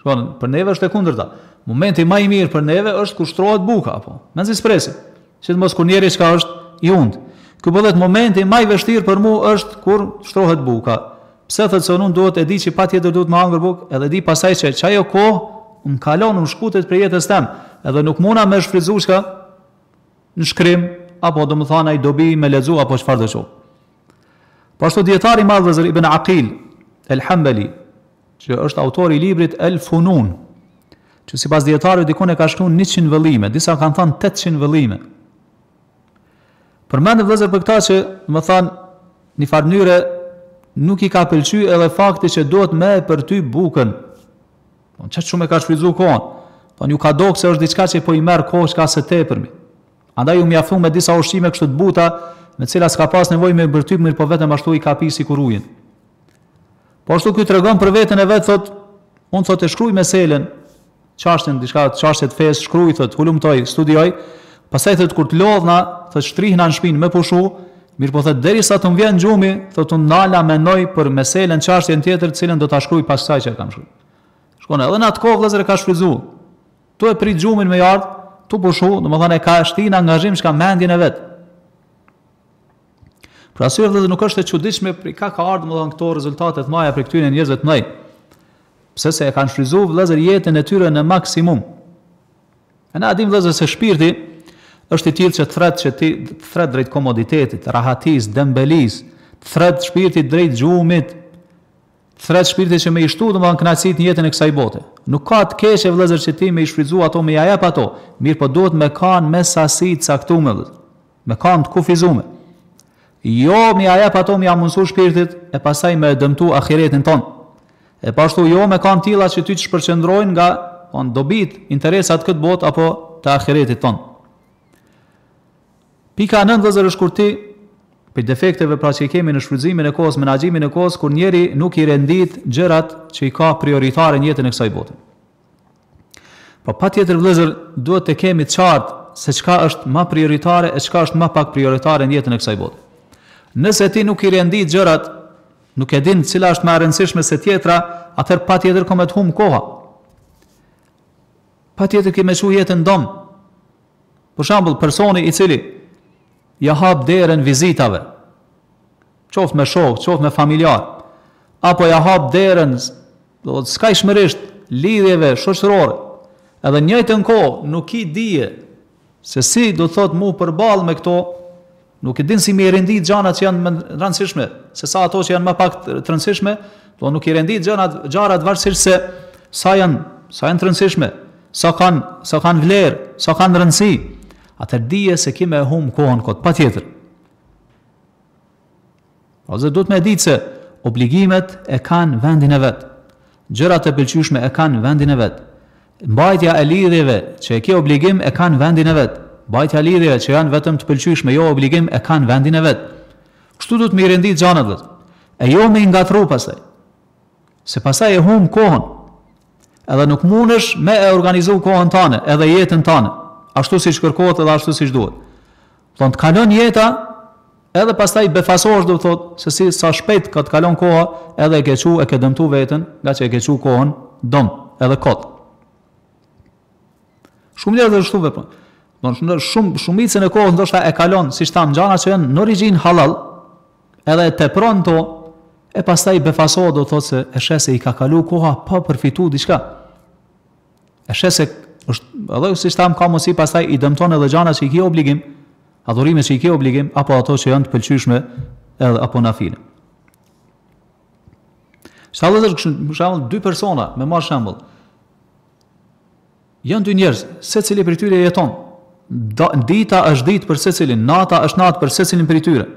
Shkon, për neve është e kundërta. Momenti më i mirë për neve është kur shtrohet buka apo. Mezi s'presim. Sidomos kur njeri çka është i unt. Ky po thotë momenti më i vështirë për mua është kur shtrohet buka. Pse thotë se unë duhet e di që patjetër duhet me hangër bukë, edhe di pastaj që qajo kohë më kalon më shkutet prej jetës tem, edhe nuk muna me shfrytëzu çka në shkrim apo domethënë najë dobi me lexu apo çfarëdo qoftë. Po ashtu dijetari i madh Ibn Aqil el-Hanbali që është autor i librit El Funun, që sipas dijetarëve dikun e ka shkru 100 vëllime, disa kanë thënë 800 vëllime. Përmendet vëllezër për këta që domethënë një farë mënyre nuk i ka pëlqy edhe fakti që duhet me e përtyp bukën. Po, çka shumë e ka shfrytzu kohën? Po, ju ka dokë se është diçka që po i merr kohë çka së tepërmi. Andaj u mjaftu me disa ushqime kështu të buta, me të cilat s'ka pas nevojë me përtyp, mirëpo vetëm ashtu i ka pi sikur ujin. Po ashtu ky tregon për veten e vet thotë, unë thotë e shkruaj meselen, çashtën diçka, çashtje të fesë, shkruaj thotë, hulumtoj, studioj. Pastaj thotë kur të lodhna, thotë shtrihna në shpinë me pushu, mirë po thotë derisa të më vjen gjumi, thotë unë nala mendoj për meselen çashtjen tjetër, të cilën do ta shkruaj pas kësaj që kam shkruar. Shikon edhe në atë kohë vëllezër e ka shfrytzu. Tu e prit gjumin me i ardh, tu pushu, domethënë e ka shti n'angazhim çka mendjen e vet. Për atë arsye vëllezër nuk është e çuditshme prej kah kanë ardhur domethënë këto rezultate të mëdha prej këtyre njerëzve të mëdhenj. Pse se e kanë shfrytëzu vëllezër jetën e tyre në maksimum. E na dim vëllezër se shpirti është i tillë që thrret që të thrret drejt komoditetit, rahatisë, dembelisë, thrret shpirti drejt gjumit. Thrret shpirti që me i shtu domethënë kënaqësitë në jetën e kësaj bote. Nuk ka të keqe vëllezër që ti me i shfrytëzu ato me ja jep ato, mirëpo duhet me kanë me sasi të caktuar vëllezër. Me kanë të kufizume. Jo me ja jep ato me ja mundësu shpirtit e pastaj me e dëmtu ahiretin tonë. E po ashtu jo me kanë të tilla që ty të shpërqendrojnë nga dobitë, interesat këtë botë apo të ahiretit tonë. Pika e nëntë vëllezër është kur ti prej defekteve pra që i kemi në shfrytëzimin e kohës, menaxhimin e kohës kur njeri nuk i rendit gjërat që i ka prioritare në jetën e kësaj bote. Po patjetër vëllezër duhet të kemi të qartë se çka është më prioritare e çka është më pak prioritare në jetën e kësaj bote. Nëse ti nuk i rendit gjërat, nuk e din cila është më e rëndësishme se tjetra, atëherë patjetër ka me të humb koha. Patjetër që me shku jeta dam. Për shembull, personi i cili ja hap derën vizitave, qoftë me shokë, qoftë me familjarë, apo ja hap derën domethënë skajshmërisht lidhjeve shoqërore, edhe njëjtën kohë nuk ka dije se si do të thotë m'u përballë me këto Nuk e din si me i rendit gjanat që janë më të rëndësishme, se sa ato që janë më pak të rëndësishme, pra nuk i rendit gjanat, gjarat varësisht se sa janë, sa janë të rëndësishme, sa kanë, sa kanë vlerë, sa kanë rëndësi, atëherë dije se ki me e humb kohën kot, patjetër. Vëllezër duhet me ditë se obligimet e kanë vendin e vet. Gjërat e pëlqyeshme e kanë vendin e vet. Mbajtja e lidhjeve që e ke obligim e kanë vendin e vet. Mbajtja e lidhjeve që janë vetëm të pëlqyeshme jo obligim e kanë vendin e vet. Kështu duhet me i rendit gjanat vëllezër. E jo me i ngatru pastaj. Se pastaj e humb kohën. Edhe nuk mundesh me e organizu kohën tande, edhe jetën tande, ashtu siç kërkohet edhe ashtu siç duhet. Don të kalon jeta, edhe pastaj befasohesh do të thotë se si sa shpejt ka të kalon koha, edhe e ke çu, e ke dëmtu veten, nga që e ke çu kohën dëm, edhe kot. Shumë njerëz kështu veprojnë. Don shumë shumë shumicën e kohës ndoshta e kalon, siç tham, gjana që janë në origjinë halal, edhe e tepron to, e pastaj befasohet do të thotë se e sheh se i ka kalu koha pa përfitu diçka. E sheh se është edhe siç tham ka mundësi pastaj i dëmton edhe gjana që i ke obligim, adhurime që i ke obligim apo ato që janë të pëlqyeshme edhe apo nafile. Kështu vëllezër, për shembull, dy persona, me marr shembull. Janë dy njerëz, secili prej tyre jeton. Da, dita është ditë për secilin, nata është natë për secilin prej tyre.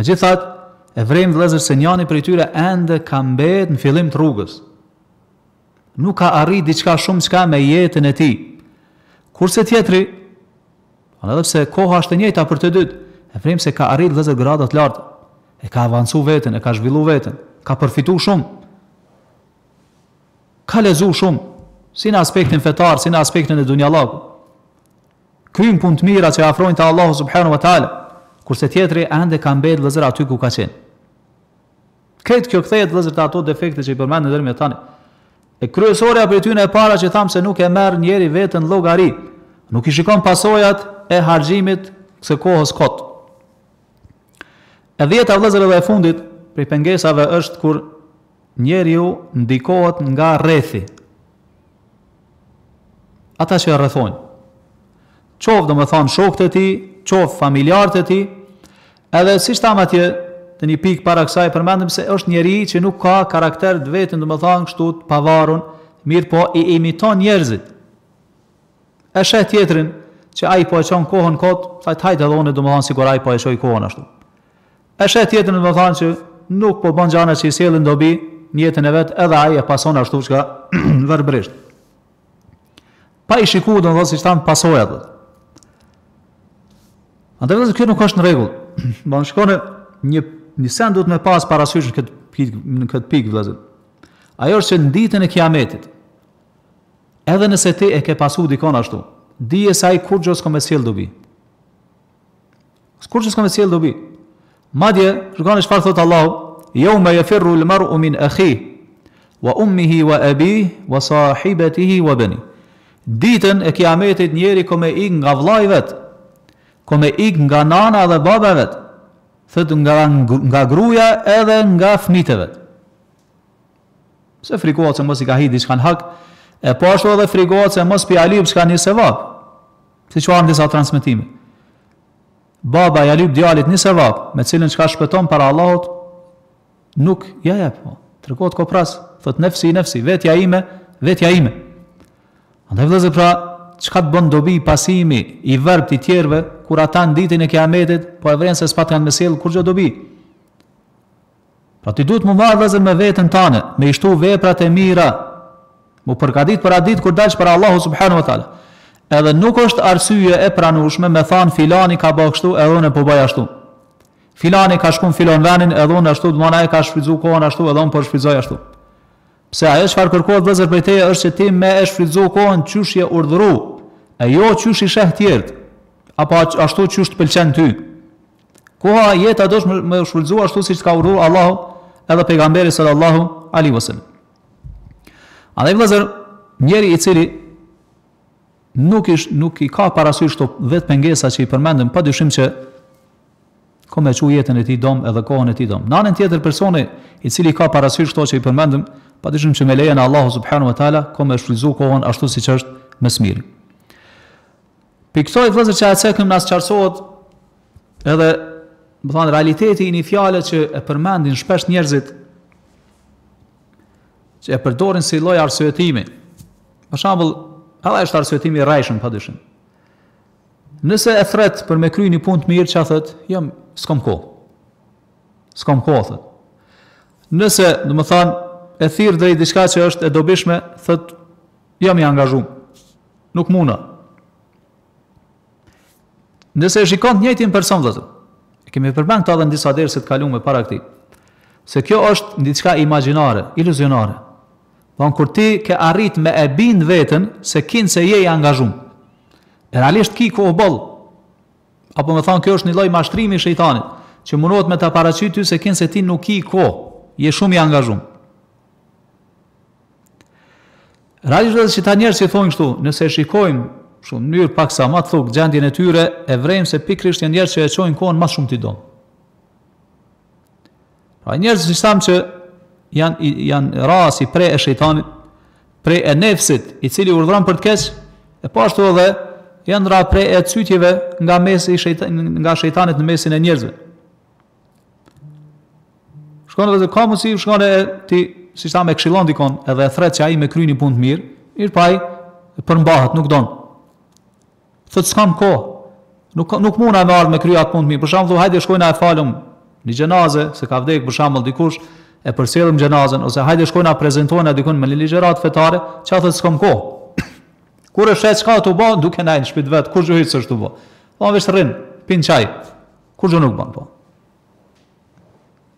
Megjithatë, e vrem vëllazër se njëri prej tyre ende ka mbetë në fillim të rrugës. nuk ka arrit diçka shumë çka me jetën e tij. Kurse tjetri, edhe pse koha është e njëjta për të dytë, e vrejm se ka arrit vëllezër grada të larta, e ka avancu vetën, e ka zhvillu vetën, ka përfitu shumë, ka lexu shumë, si në aspektin fetar, si në aspektin e dunjallëkut. Kryen punë të mira që afrojnë te Allahu subhanehu ve teala, kurse tjetri ende ka mbetë vëllezër aty ku ka qenë. Krejt kjo kthehet vëllezër te ato defekte që i përmendëm deri me tani. E kryesorja prej tyne e para që thamë se nuk e merr njeri veten llogari, nuk i shikon pasojat e harxhimit të kohës kot. E dhjeta vëllezër edhe e fundit prej pengesave është kur njeriu ndikohet nga rrethi. Ata që e rrethojnë. Qoftë domethënë shokët e tij, qoftë familjarët e tij, Edhe siç thamë atje, te një pikë para kësaj përmendëm se është njeri që nuk ka karakter të vetën, domethënë kështu të pavarun, mirëpo i imiton njerëzit. E sheh tjetrin që ai po e çon kohën kot, thotë hajde edhe unë domethënë sikur ai po e çoj kohën ashtu. E sheh tjetrin domethënë që nuk po bën gjëra që i sjellin dobi në jetën e vet, edhe ai e pason ashtu çka verbërisht. Pa i shikuar domethënë siç thamë pasojat. Andaj vëzë kjo nuk është në rregull. Bon shkone një një send duhet me pas parasysh në këtë pikë në këtë pikë vëzë. Ajo është që në ditën e kiametit. Edhe nëse ti e ke pasu dikon ashtu, dije se ai kur gjë s'ka me sjell dobi. Kurgjo s'ka me sjell dobi. Madje, shikoni çfarë thot Allahu, jeume jefirrul mer'u min ekhihi, wa ummihi wa ebihi, wa sahibetihi wa benihi. Ditën e kiametit njeri ko me ik nga vllai i vet, ko me ik nga nana dhe baba i vet, thot nga, nga gruja edhe nga fmijt e vet. Pse frikohet se mos i ka hi diçka në hak, e po ashtu edhe frikohet se mos po ja lyp diçka një sevap. Siç ka ardh n'disa transmetime. Baba ja lyp djalit një sevap, me cilën kish shpëtu para Allahut, nuk ja jep. Po. Tregohet kopras, thot nefsi nefsi, vetja ime, vetja ime. Andaj vllezër pra, çka të bën dobi pasimi i verbër i tjerëve kur ata në ditën e Kiametit po e vren se s'po t'kanë me sjell kurgjo dobi. Pra ti duhet mu marrë vllezër me veten tane, me i shtu veprat e mira, mu përgatit për atë ditë kur dalsh para Allahu subhanehu ve teala. Edhe nuk është arsye e pranushme me thanë filani ka bo kështu edhe unë po bëj ashtu. Filani ka shku n'filon venin edhe unë ashtu, domethanë e ka shfrytzu kohën ashtu edhe unë po shfrytzoj ashtu. Pse ajo çfarë kërkohet vllezër prej teje është që ti me e shfrytëzu kohën qysh je urdhëru, e jo qysh i sheh tjertë, apo ashtu qysh të pëlqen ty. Koha e jeta duhet me u shfrytëzu ashtu siç ka urdhëru Allahu edhe pejgamberi salallahu alejhi ve selem. Andaj vllezër, njeri i cili nuk, ish, nuk i ka parasysh këto pengesa që i përmendëm, pa dyshim që ko me qu jetën e tij dom edhe kohën e tij dom. Në anën tjetër personi i cili ka parasysh këto që i përmendëm, pa dyshim që me lejën e Allahut Subhanehu ve teala, ko me shfrytëzu kohën ashtu siç është më s'miri. Prej kësaj vllezër që e cekëm na sqarohet edhe domethonë realiteti i një fjale që e përmendin shpesh njerëzit që e përdorin si lloj arsyetimi. Për shembull, edhe është arsyetim i rrejshëm pa dyshim. Nëse e thret për me kry një pun të mirë çka thot, jo, s'kom kohë. S'kom kohë, thot. Nëse, domethonë, e thirr drejt diçka që është e dobishme, thot, Jam i angazhum. Nuk muj. Nëse e shikon të njëjtin person vëllazër. E kemi përmend këta edhe në disa derse të kaluara para këtij. Se kjo është diçka imagjinare, iluzionare. Domethan ti ke arrit me e bind veten se kinse je i angazhum. E realisht ki kohë boll. Domethon kjo është një lloj mashtrimi i shejtanit, që mundohet me ta paraqitë ty se kinse ti nuk ki kohë. Je shumë i angazhum. Radhë edhe qëta njerëz që thonë kështu, nëse e shikojmë shumë mënyrë pak sa ma të thukt gjendjen e tyre, e vrejmë se pikërisht janë njerëz që e çojnë kohën ma shumë t'i donë. Pra njerëz siç thamë që janë, janë ra si pre e shejtanit, pre e nefsit, i cili urdhëron për të keqe, e po ashtu po edhe janë ra pre e cytjeve nga, mesi, shejtan, nga shejtanët në mesin e njerëzve. Shkon edhe ka mundësi shkon e ti si thamë e këshillon dikon edhe e thret që ai me kry ni punë të mirë, mirëpo ai përmbahet, nuk don. Thotë s'kam kohë. Nuk nuk mund me ardh me krye atë punë të mirë. Për shembull, hajde shkojna e falim një xhenaze, se ka vdek për shembull dikush, e përcjellim xhenazen ose hajde shkojna prezantojna dikun në një ligjëratë fetare, çka thotë s'kam kohë. Kur është çka tu bo, duke nejt në shtëpi vet, kurgjo hiç s'është tu bo. Po veç rrin, pin çaj. Kurgjo nuk bën po.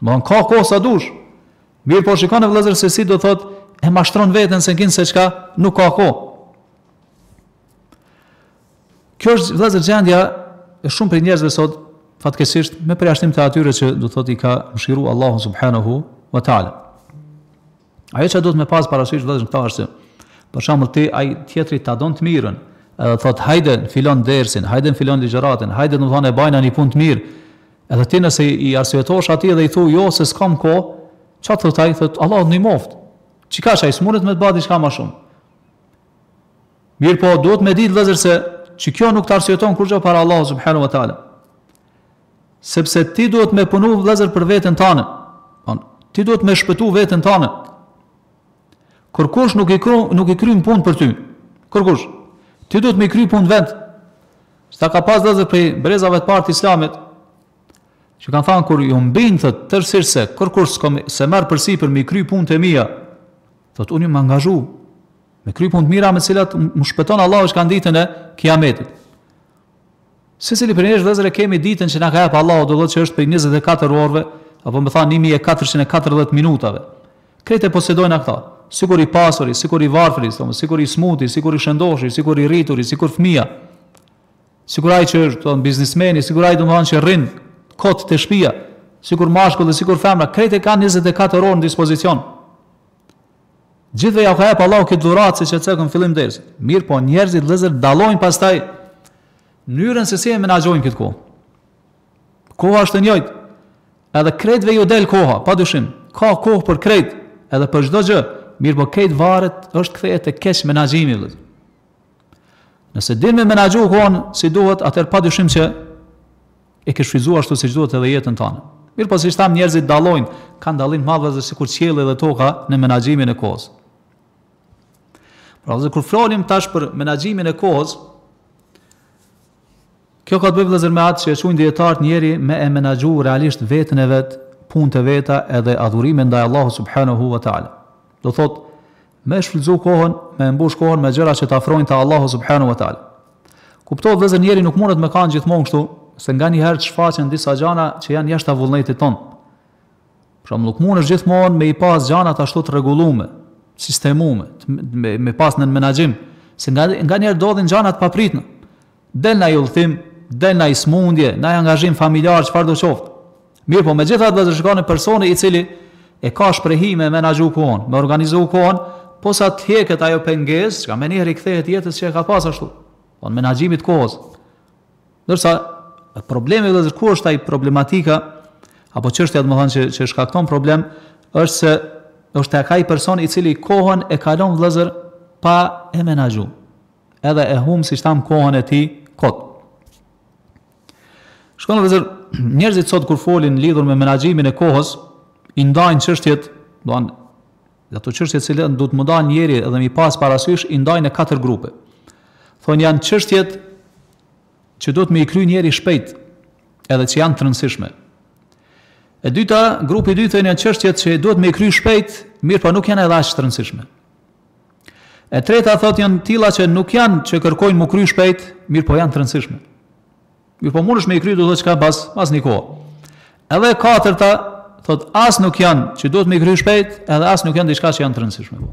Do të thotë ka kohë sa dush. Mirëpo shikoni vëllezër se si do thotë e mashtron veten se kinse çka nuk ka kohë. Kjo është vëllezër gjendja e shumë prej njerëzve sot fatkeqësisht me përjashtim të atyre që do thotë i ka mshiru Allahu subhanahu wa taala. Ajo që duhet me pas parasysh vëllezër këtu është se, për shembull ti, ai tjetri ta don të mirën, edhe thotë hajde në filan dersin, hajde në filan ligjëratën, hajde do të thotë e bajna një punë të mirë, edhe ti nëse i arsyetohesh atij dhe i thu jo se s'kam kohë, çka të thotë ai, thotë Allahu të ndihmoftë, çka, se ai s'munet me të ba diçka ma shumë. Mirëpo, duhet me ditë vëllezër se, që kjo nuk të arsyeton kurgjë para Allahut subhanahu wa ta'ala. Sepse ti duhet me punu vëllezër për veten tane. Don, ti duhet me shpëtu veten tane. Kërkush nuk i kru, nuk i kryn punët për ty. Kërkush, ti duhet me kry punët vet. Sa ka pas vëllezër prej brezave të parë të Islamit, që kanë thënë kur jam bind tërësisht se kërkush s'ka, s'e merr përsipër me kry punët e mia. Thotë unë jam angazhu me kry punë të mira me të cilat më shpëton Allahu çka, në ditën e Kiametit. Secili prej nesh vëllezër e kemi ditën që na ka jap Allahu do të thotë që është prej njëzet e katër orëve apo me thanë një mijë e katërqind e katërdhjetë minutave. Krejt e posedojna këtë, sikur i pasuri, sikur i varfri, thonë, sikur i smuti, sikur i shëndoshi, sikur i rrituri, sikur fëmija, sikur ai që është thonë biznesmeni, sikur ai domethënë që rrin kot te shtëpia, sikur mashkulli edhe sikur femra, krejt e kanë 24 orë në dispozicion. Gjithëve ja ka jap Allahu këtë dhuratë siç e cekëm në fillim dersit. Mirëpo njerëzit vëllezër dallojnë pastaj në mënyrën se si e menaxhojnë këtë kohë. Koha është e njëjtë. Edhe krejtëve ju del koha, pa dyshim. Ka kohë për krejt, edhe për çdo gjë. Mirëpo krejt varet edhe kthehet te keqmenaxhimi vëllezër. Nëse din me menaxhu kohën si duhet, atëherë pa dyshim që E ke shfrytëzuar ashtu siç duhet edhe jetën tënde. Mirëpo siç thamë njerëzit dallojnë, kanë dallim të madh vëllezër sikur qielli dhe toka në menaxhimin e kohës. Pra vëllezër kur flalim tash për menaxhimin e kohës, kjo ka të bëjë vëllezër me atë që e quajnë dijetart njeri me e menaxhu realisht veten e vet, punët e veta edhe adhurimin ndaj Allahut subhanahu wa taala. Do të thotë me shfrytëzu kohën, me mbush kohën me gjëra që të afrojnë te Allahu subhanahu wa taala. Kuptohet vllezër njeri nuk mundet me kanë gjithmonë kështu, se nganjëherë shfaqen disa gjana që janë jashtë vullnetit tonë. Pra nuk mundesh gjithmonë me i pas gjanat ashtu të rregullume, të sistemume, me, me pas në menaxhim, se nga nganjëherë ndodhin gjana të papritshme. Del naj udhëtim, del naj smundje, naj angazhim familjar, çfarëdo qoftë. Mirëpo megjithatë vëllezër shikoni personi i cili e ka shprehi me menaxhu kohën, me organizu kohën, posa të heket ajo pengesë, çka menjëherë i kthehet jetës që e ka pas ashtu. Pra menaxhimit kohës. Ndërsa problemi vëllezër ku është ai problematika apo çështja domethënë që që shkakton problem është se është tek ai person i cili kohën e kalon vëllezër pa e menaxhu. edhe e humë, siç thamë, kohën e tij kot. Shikoni, vllezër, njerëzit sot kur folin lidhur me menaxhimin e kohës, i ndajnë çështjet, doman ato çështjet që duhet me u ndalë njeri edhe me i pas parasysh, i ndajnë në katër grupe. Thonë janë çështjet që duhet me i kry njeri shpejt, edhe që janë të rënsishme. E dyta, grupi i dytë janë çështjet që duhet me i kry shpejt, mirëpo nuk janë edhe aq të rënsishme. E treta thotë janë të tilla që nuk janë që kërkojnë mu kry shpejt, mirëpo janë të rëndësishme. Mirëpo mundesh me i kry dotht çka pas pas një kohë. Edhe e katërta thotë as nuk janë që duhet me i kry shpejt, edhe as nuk janë diçka që janë të rëndësishme. Po.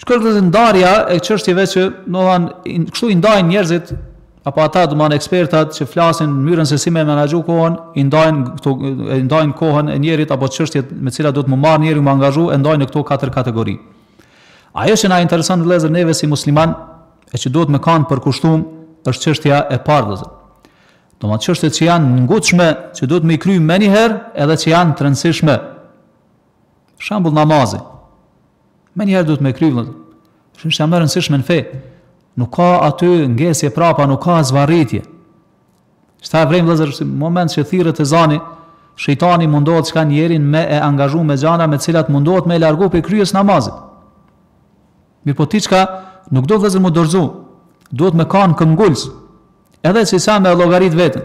Çka do të ndarja e çështjeve që doman kështu i ndajnë njerëzit Apo ata doman ekspertat që flasin në mënyrën se si me menaxhu kohën, i ndajnë këto i ndajnë kohën e njërit apo çështjet me të cilat duhet m'u marrë njeriu me angazhu e ndajnë në këto katër kategori. Ajo që na intereson vëllezër neve si musliman e që duhet me kanë përkushtum është çështja e parë vëllezër. Doman çështjet që janë ngutshme që duhet me i kry menjëherë edhe që janë të rëndësishme. Shembull namazi. Menjëherë duhet me kry vëllaz. Është shumë e rëndësishme në fe. Nuk ka aty ngesje prapa, nuk ka zvarritje. Siç e vrejmë vëllazër, në moment që thirret ezani, shejtani mundohet çka njerin me e angazhu me gjana me cilat mundohet me e largu prej kryerjes namazit. Mirëpo ti çka nuk duhet vllezër m'u dorëzu, duhet me kanë këmbëngulës, edhe që sa me llogarit veten.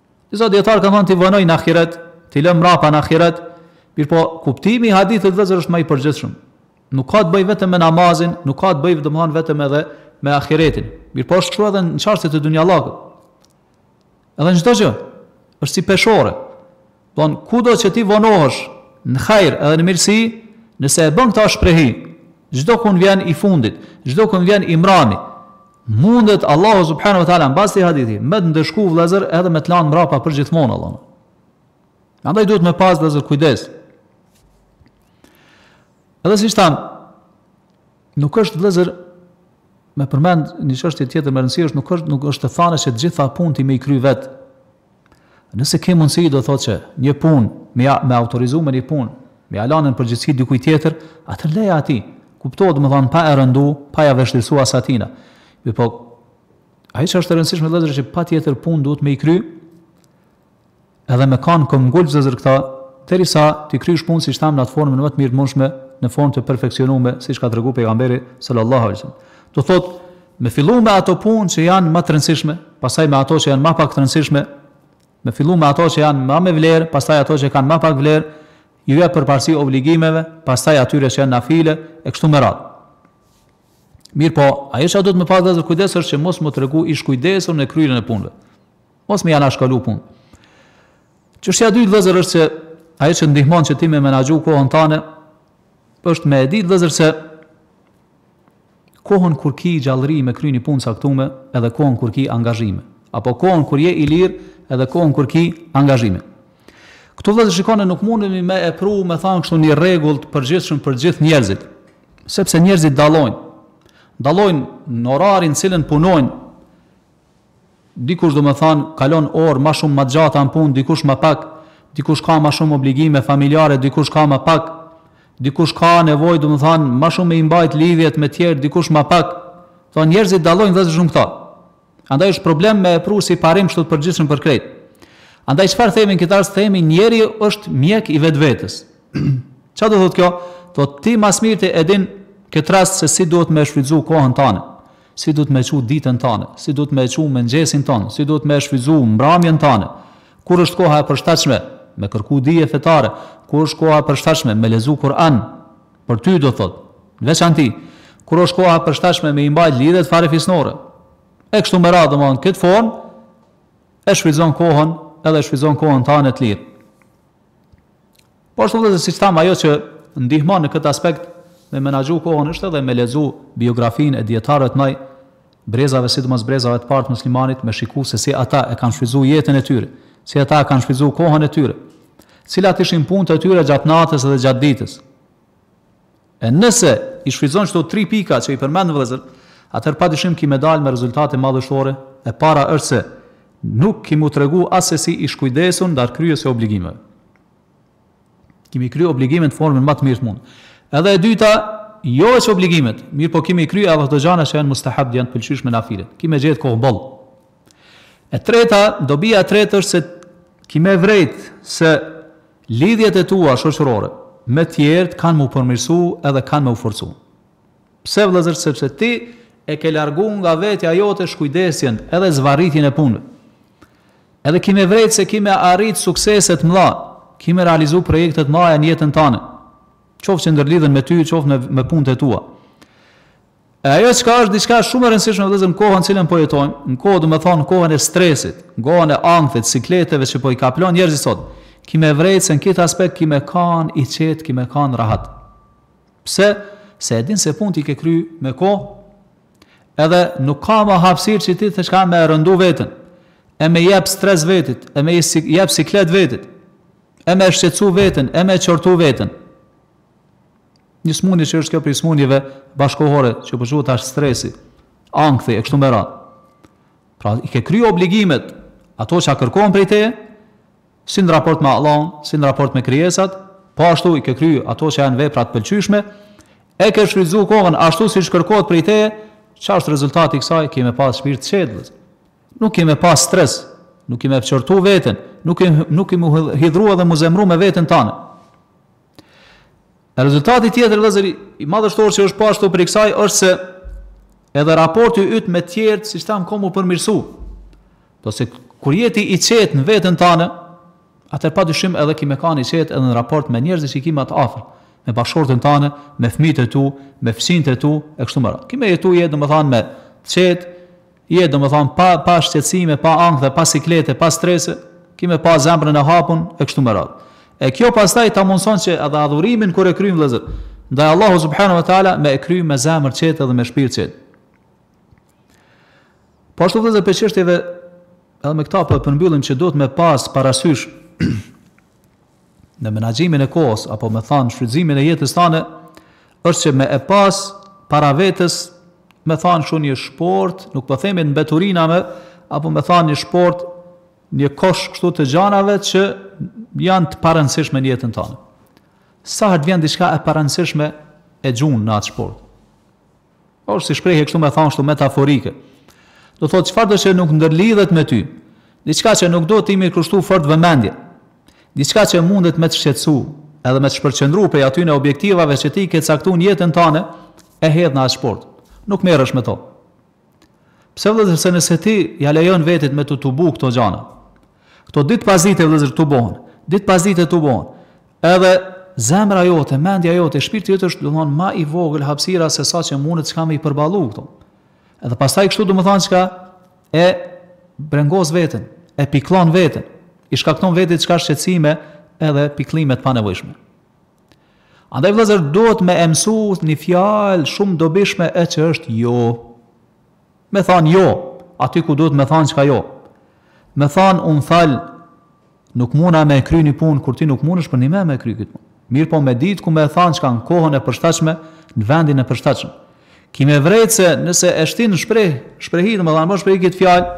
Disa dijetarë kanë thënë t'i vonoj në ahiret, t'i lë mrapa në ahiret, mirëpo kuptimi i hadithit vëllezër është më i përgjithshëm. Nuk ka të bëjë vetëm me namazin, nuk ka të bëjë domthon vetëm edhe me ahiretin. Mirëpo është kështu edhe në çështje të dunjallakut. Edhe çdo gjë është si peshore. Don kudo që ti vonohesh në hajr edhe në mirësi, nëse e bën këtë shprehi, Çdo kun vjen i fundit, çdo kun vjen i mrami. Mundet Allahu subhanahu wa taala mbas këtij hadithi me të ndëshku vëllezër edhe me të lanë mbrapa për gjithmonë Allahu. Andaj duhet me pas vëllezër kujdes. Edhe siç thamë, nuk është vëllezër me përmend një çështje tjetër me rëndësi, nuk është nuk është e thanë që të gjitha punët ti me i kry vet. Nëse ke mundësi do të thotë që një punë me ja me autorizu me një punë, me ja lanë në përgjegjësi dikujt tjetër, atëherë leja atij. Kuptohet domethënë pa e rëndu, pa ja vështirësu as atina. Mirëpo ajo që është e rëndësishme vëllezër që patjetër punë duhet me i kry edhe me kanë këmbëngulës vëllezër në këta, derisa t'i krysh punët siç thamë në atë formën më të mirë të mundshme, në formë të perfeksionume, siç ka tregu pejgamberi sallallahu alajhi wasallam. Do thotë Me fillu me ato punë që janë ma të rëndësishme, pastaj me ato që janë ma pak të rëndësishme, me fillu me ato që janë ma me vlerë, pastaj ato që kanë ma pak vlerë, me ju dhanë përparësi obligimeve, pastaj atyre që janë nafile, e kështu me radhë. Mirëpo, ajo që duhet me pas vëllezër kujdes është që mos me u tregu i shkujdesur në kryerjen e punëve. Mos me i anashkalu punët. Çështja e dytë vëllezër është që ajo që ndihmon që ti me menaxhu kohën tane, është me e dit vëllezër se Kohën kur ki gjallëri me kry një punë të caktume edhe kohën kur ki angazhime. Apo kohën kur je i lirë edhe kohën kur ki angazhime. Këtu vëllezër shikoni nuk mundemi me e pru me thanë kështu një rregull të përgjithshëm për gjithë njerëzit. Sepse njerëzit dallojnë. Dallojnë në orarin në të cilën punojnë Dikush domethënë kalon orë ma shumë ma gjata në punë dikush ma pak dikush ka ma shumë obligime familjare dikush ka ma pak dikush ka nevojë domethënë ma shumë me i mbajt lidhjet me të tjerët dikush ma pak thonë njerëzit dallojnë vëllezër shumë këto andaj është problem me e pru si parim kështu të përgjithshëm për krejt andaj çfarë themi në këtë rast themi njeri është mjek i vetvetes çfarë do thotë kjo do të thotë ti ma së miri ti e din në këtë rast se si duhet me shfrytzu kohën tane Si duhet me e çu ditën tane? Si duhet me e çu mëngjesin tan? Si duhet me e shfrytëzu mbrëmjen tane? Kur është koha e përshtatshme me kërku dije fetare? Kur është koha e përshtatshme me lexu Kur'an? Për ty do të thotë, në veçanti. Kur është koha e përshtatshme me i mbajt lidhjet farefisnore? E kështu me radhë, domethënë, në këtë formë e shfrytëzon kohën edhe e shfrytëzon kohën tane të lirë. Po ashtu edhe siç thamë ajo që ndihmon në këtë aspekt me menaxhu kohën është edhe me lexu biografinë e dijetarëve të mëdhenj, brezave sidomos brezave të parë të muslimanit, me shiku se si ata e kanë shfrytëzu jetën e tyre, si ata e kanë shfrytëzu kohën e tyre, cilat ishin punët e tyre gjatë natës dhe gjatë ditës. E nëse i shfrytëzon këto tri pika që i përmendëm vëllezër, atëherë padyshim ki me dalë me rezultate madhështore, e para është se nuk ki me u tregu assesi i shkujdesur ndaj kryerjes së obligimeve. Ki me i kry obligimet në formën ma të mirë të mund. Edhe e dyta, jo veç obligimet, mirëpo ki me i kry edhe ato gjana që janë mustahab, janë të pëlqyeshme, nafilet. Ki me gjetë kohë boll E treta, dobia e tretë është se ki me vrejt se lidhjet e tua shoqërore me tjerët kanë me u përmirësu edhe kanë me u forcu. Pse vëllezër, sepse ti e ke largu nga vetja jote shkujdesjen edhe zvarritjen e punëve. Edhe ki me vrejt se ki me arrit suksese të mdha, ki me realizu projekte të mdhaja në jetën tane, qoftë që ndërlidhen me ty, qoftë me, me punët e tua. E ajo çka është diçka shumë e rëndësishme vëllezër në kohën të cilën po jetojmë, në kohë domethënë në kohën e stresit, në kohën e ankthit, sikleteve që po i kaplon njerëzit sot, ki me vrejtë se në këtë aspekt ki me kanë i qetë, ki me kanë rahat. Pse? Se e din se punët i ke kry me kohë, edhe nuk ka më hapsirë që ti tash ka me rëndu vetën, e me jep stres vetit, e me jep siklet vetit, e me shqetësu vetën, e me qortu vetën. Një sëmundje që është kjo prej sëmundjeve bashkëkohore, që po quhet tash stresi, ankthi e kështu me radhë. Pra, i ke kryer obligimet, ato që kërkohen prej teje, si në raport me Allahun, si në raport me krijesat, po ashtu i ke kryer ato që janë vepra të pëlqyeshme, e ke shfrytëzuar kohën ashtu siç kërkohet prej teje, çfarë është rezultati i kësaj? Ke me pas shpirt të qetë vëllezër. Nuk ke me pas stres, nuk ke me e qortu veten, nuk ke nuk ke me u hidhëru edhe me u zemru me veten tane. Rezultati tjetër vëllezër madhështor që është po ashtu prej kësaj është se edhe raporti yt me të tjerë, siç thamë, ka mu përmirësu. Pse, se kur je ti i qetë në veten tane, atëherë pa dyshim edhe ki me kanë i qetë edhe në raport me njerëzit që i ki ma të afër, me bashkëshorten tane, me fëmijët e tu, me fqinjët e tu e kështu me radhë. Ki me jetu jetë domethënë ma të qetë, jetë, domethënë pa pa shqetësime, pa ankthe, pa siklete, pa strese, ki me pas zemrën e hapun e kështu me radhë. E kjo pastaj ta mundson që edhe adhurimin kur e kryn vëllezër, ndaj Allahut subhanahu wa taala me e kry me zemër të qetë dhe me shpirt të qetë. Po ashtu vëllezër prej çështjeve edhe me këtë po e përmbyllim që duhet me pas parasysh në menaxhimin e kohës apo me thanë shfrytëzimin e jetës tane është që me e pas para vetës me thanë kështu një shport, nuk po themi mbeturinave apo me thanë një shport një kosh kështu të gjanave që janë të parëndësishme në jetën tane. Sa herë vjen diçka e parëndësishme e gjunë në atë shport. Është si shprehje kështu me thënë kështu metaforike. Do thotë çfarëdo që nuk ndërlidhet me ty, diçka që nuk duhet ti m'i kushtu fort vëmendje, diçka që mundet me të shqetësu, edhe me të shpërqendru prej atyne objektivave që ti ke caktu në jetën tane, e hedhë në at shport. Nuk merresh me to. Pse vëllëzër, se nëse ti ja lejon vetit me të tubu këto gjana, Këto ditë pas dite vëllezër tubohen, ditë pas dite tubohen. Edhe zemra jote, mendja jote, shpirti jot është domthon ma e vogël hapësira se sa që mundet çka me i përballu këto. Edhe pastaj kështu domthon çka e brengos veten, e pikllon veten, i shkakton vetit çka shqetësime edhe pikllime të panevojshme. Andaj vëllazër duhet me e msu një fjalë shumë dobishme e që është jo. Me thanë jo, aty ku duhet me thanë çka jo. Me thanë më fal, nuk muna me e kry një punë, kur ti nuk munësh përnime me e kry këtë punë. Mirëpo me ditë ku me thanë çka në kohën e përshtatshme, në vendin e përshtatshme. Ki me e vrejtë se nëse e shtin në shprehi, shprehi, do me thanë, bon shprehi këtë fjalë,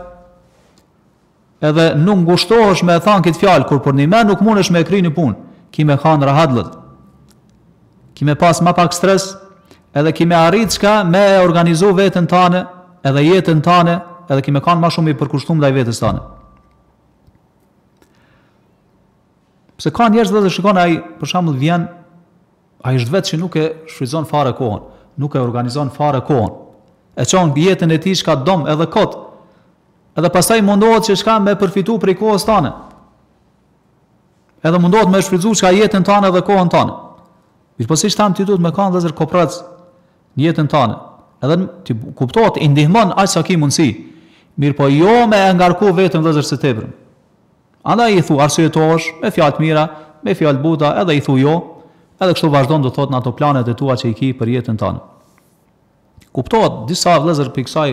Edhe nuk ngushtohesh me e thanë këtë fjalë, kur përnime nuk munesh me e kry një punë, ki me kanë rahat vllezër, ki me pas ma pak stres, edhe ki me arrit çka me e organizu veten tane, edhe jetën tane, edhe ki me kanë ma shumë i përkushtum ndaj vetes tane. Pse ka njerëz që e shikon ai për shembull vjen Ai është vetë që nuk e shfrytëzon fare kohën, nuk e organizon fare kohën. E çon jetën e tij çka dam edhe kot. Edhe pastaj mundohet që çka me përfitu prej kohës tane. Edhe mundohet me shfrytëzu çka jetën tane dhe kohën tane. Mirëpo siç thamë ti duhet me kanë vllezër koprrac në jetën tane. Edhe ti kuptohet, i ndihmon aq sa ki mundësi. Mirëpo jo me e ngarku veten vllezër së tepërm. Andaj i thu arsyetohesh me fjalë të mira, me fjalë të buta edhe i thu jo, edhe kështu vazhdon do të thotë në ato planet e tua që i ki për jetën tënde. Kuptohet, disa vëllezër prej kësaj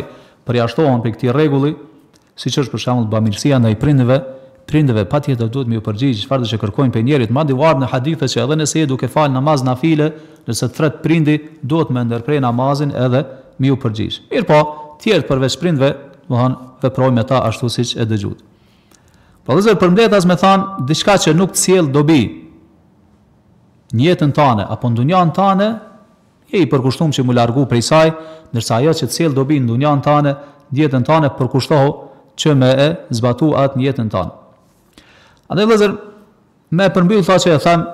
përjashtohen prej këtij rregulli, siç është për shembull bamirësia ndaj prindëve, prindëve patjetër duhet m'iu përgjigj çfarëdo që kërkojnë prej njerit, madje ka ardh në hadithe që edhe nëse je duke falë namaz nafile, nëse të thret prindi, duhet me ndërpre namazin edhe m'iu përgjigj. Mirëpo, tjerët përveç prindëve, do të thotë, vepron me ta ashtu siç e dëgjuat. Po vllezër përmbledhtas me thanë, diçka që nuk të sjell dobi në jetën tane, apo në dunjan tane, je i përkushtum që mu largu prej saj, ndërsa ajo që të sjell dobi në dunjan tane, në jetën tane, përkushtohu që m'e zbatu atë në jetën tane. A vllezër, me përmbyllë këta që e thamë,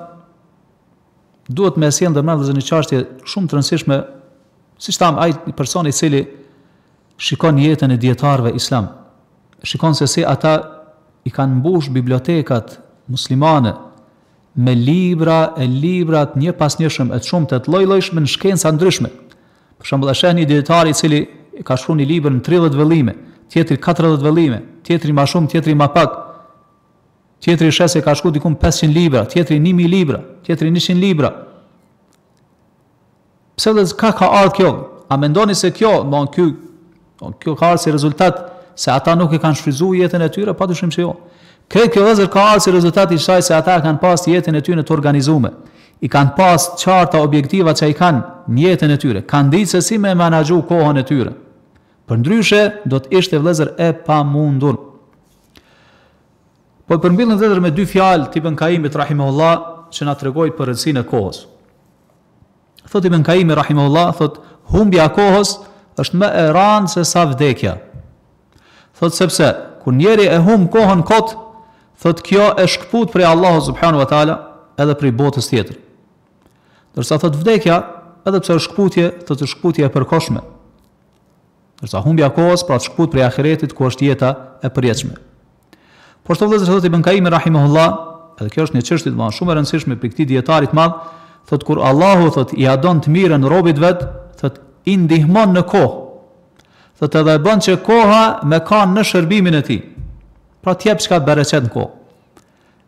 duhet me sjellë ndër mend vllezër një çështje shumë të rëndsishme, siç thamë ai një person i cili Shikon jetën e dijetarëve islam, shikon se si ata i kanë mbushë bibliotekat muslimane me libra e libra të njëpasnjëshëm e të shumtë të llojllojshme në shkenca ndryshme. Për shembull, e sheh një dijetar i cili ka shkru një libër në 30 vëllime, tjetri 40 vëllime, tjetri ma shumë, tjetri ma pak. Tjetri sheh se ka shkru dikun 500 libra, tjetri 1000 libra, tjetri 100 libra. Pse vllezër ka ka ardhë kjo? A mendoni se kjo, domethënë kjo, kjo ka ardhë si rezultat se ata nuk e kanë shfrytëzu jetën e tyre? Pa dyshim se jo. Krejt kjo vllezër ka ardhë si rezultat i asaj se ata e kanë pas jetën e tyre të organizume. I kanë pas qarta objektivat që i kanë në jetën e tyre. Kanë ditë se si me menaxhu kohën e tyre. Përndryshe, do të ishte vllezër e pamundur. Po përmbyllim vllezër me dy fjalë, t'Ibn Kaimit, rahimahullah, që na tregon për rëndësinë e kohës. Thotë Ibn Kaimi rahimahullah, thotë humbja e kohës është më e randë se sa vdekja. Thotë sepse kur njeri e humb kohën kot, thotë kjo e shkput prej Allahu subhanahu wa taala edhe prej botës tjetër. Ndërsa thotë vdekja, edhe pse është shkputje, thotë është shkputje e përkohshme. Ndërsa humbja e kohës pra të shkput prej ahiretit ku është jeta e përjetshme. Po ashtu vëllezër thotë Ibn Kaimi rahimahullah, edhe kjo është një çështje shumë e rëndësishme prej këtij dijetarit të madh, thotë kur Allahu thotë ia don të mirën robit vet, thotë i ndihmon në kohë. Thotë edhe bën që koha me kanë në shërbimin e tij. Pra të jep çka bereqet në kohë.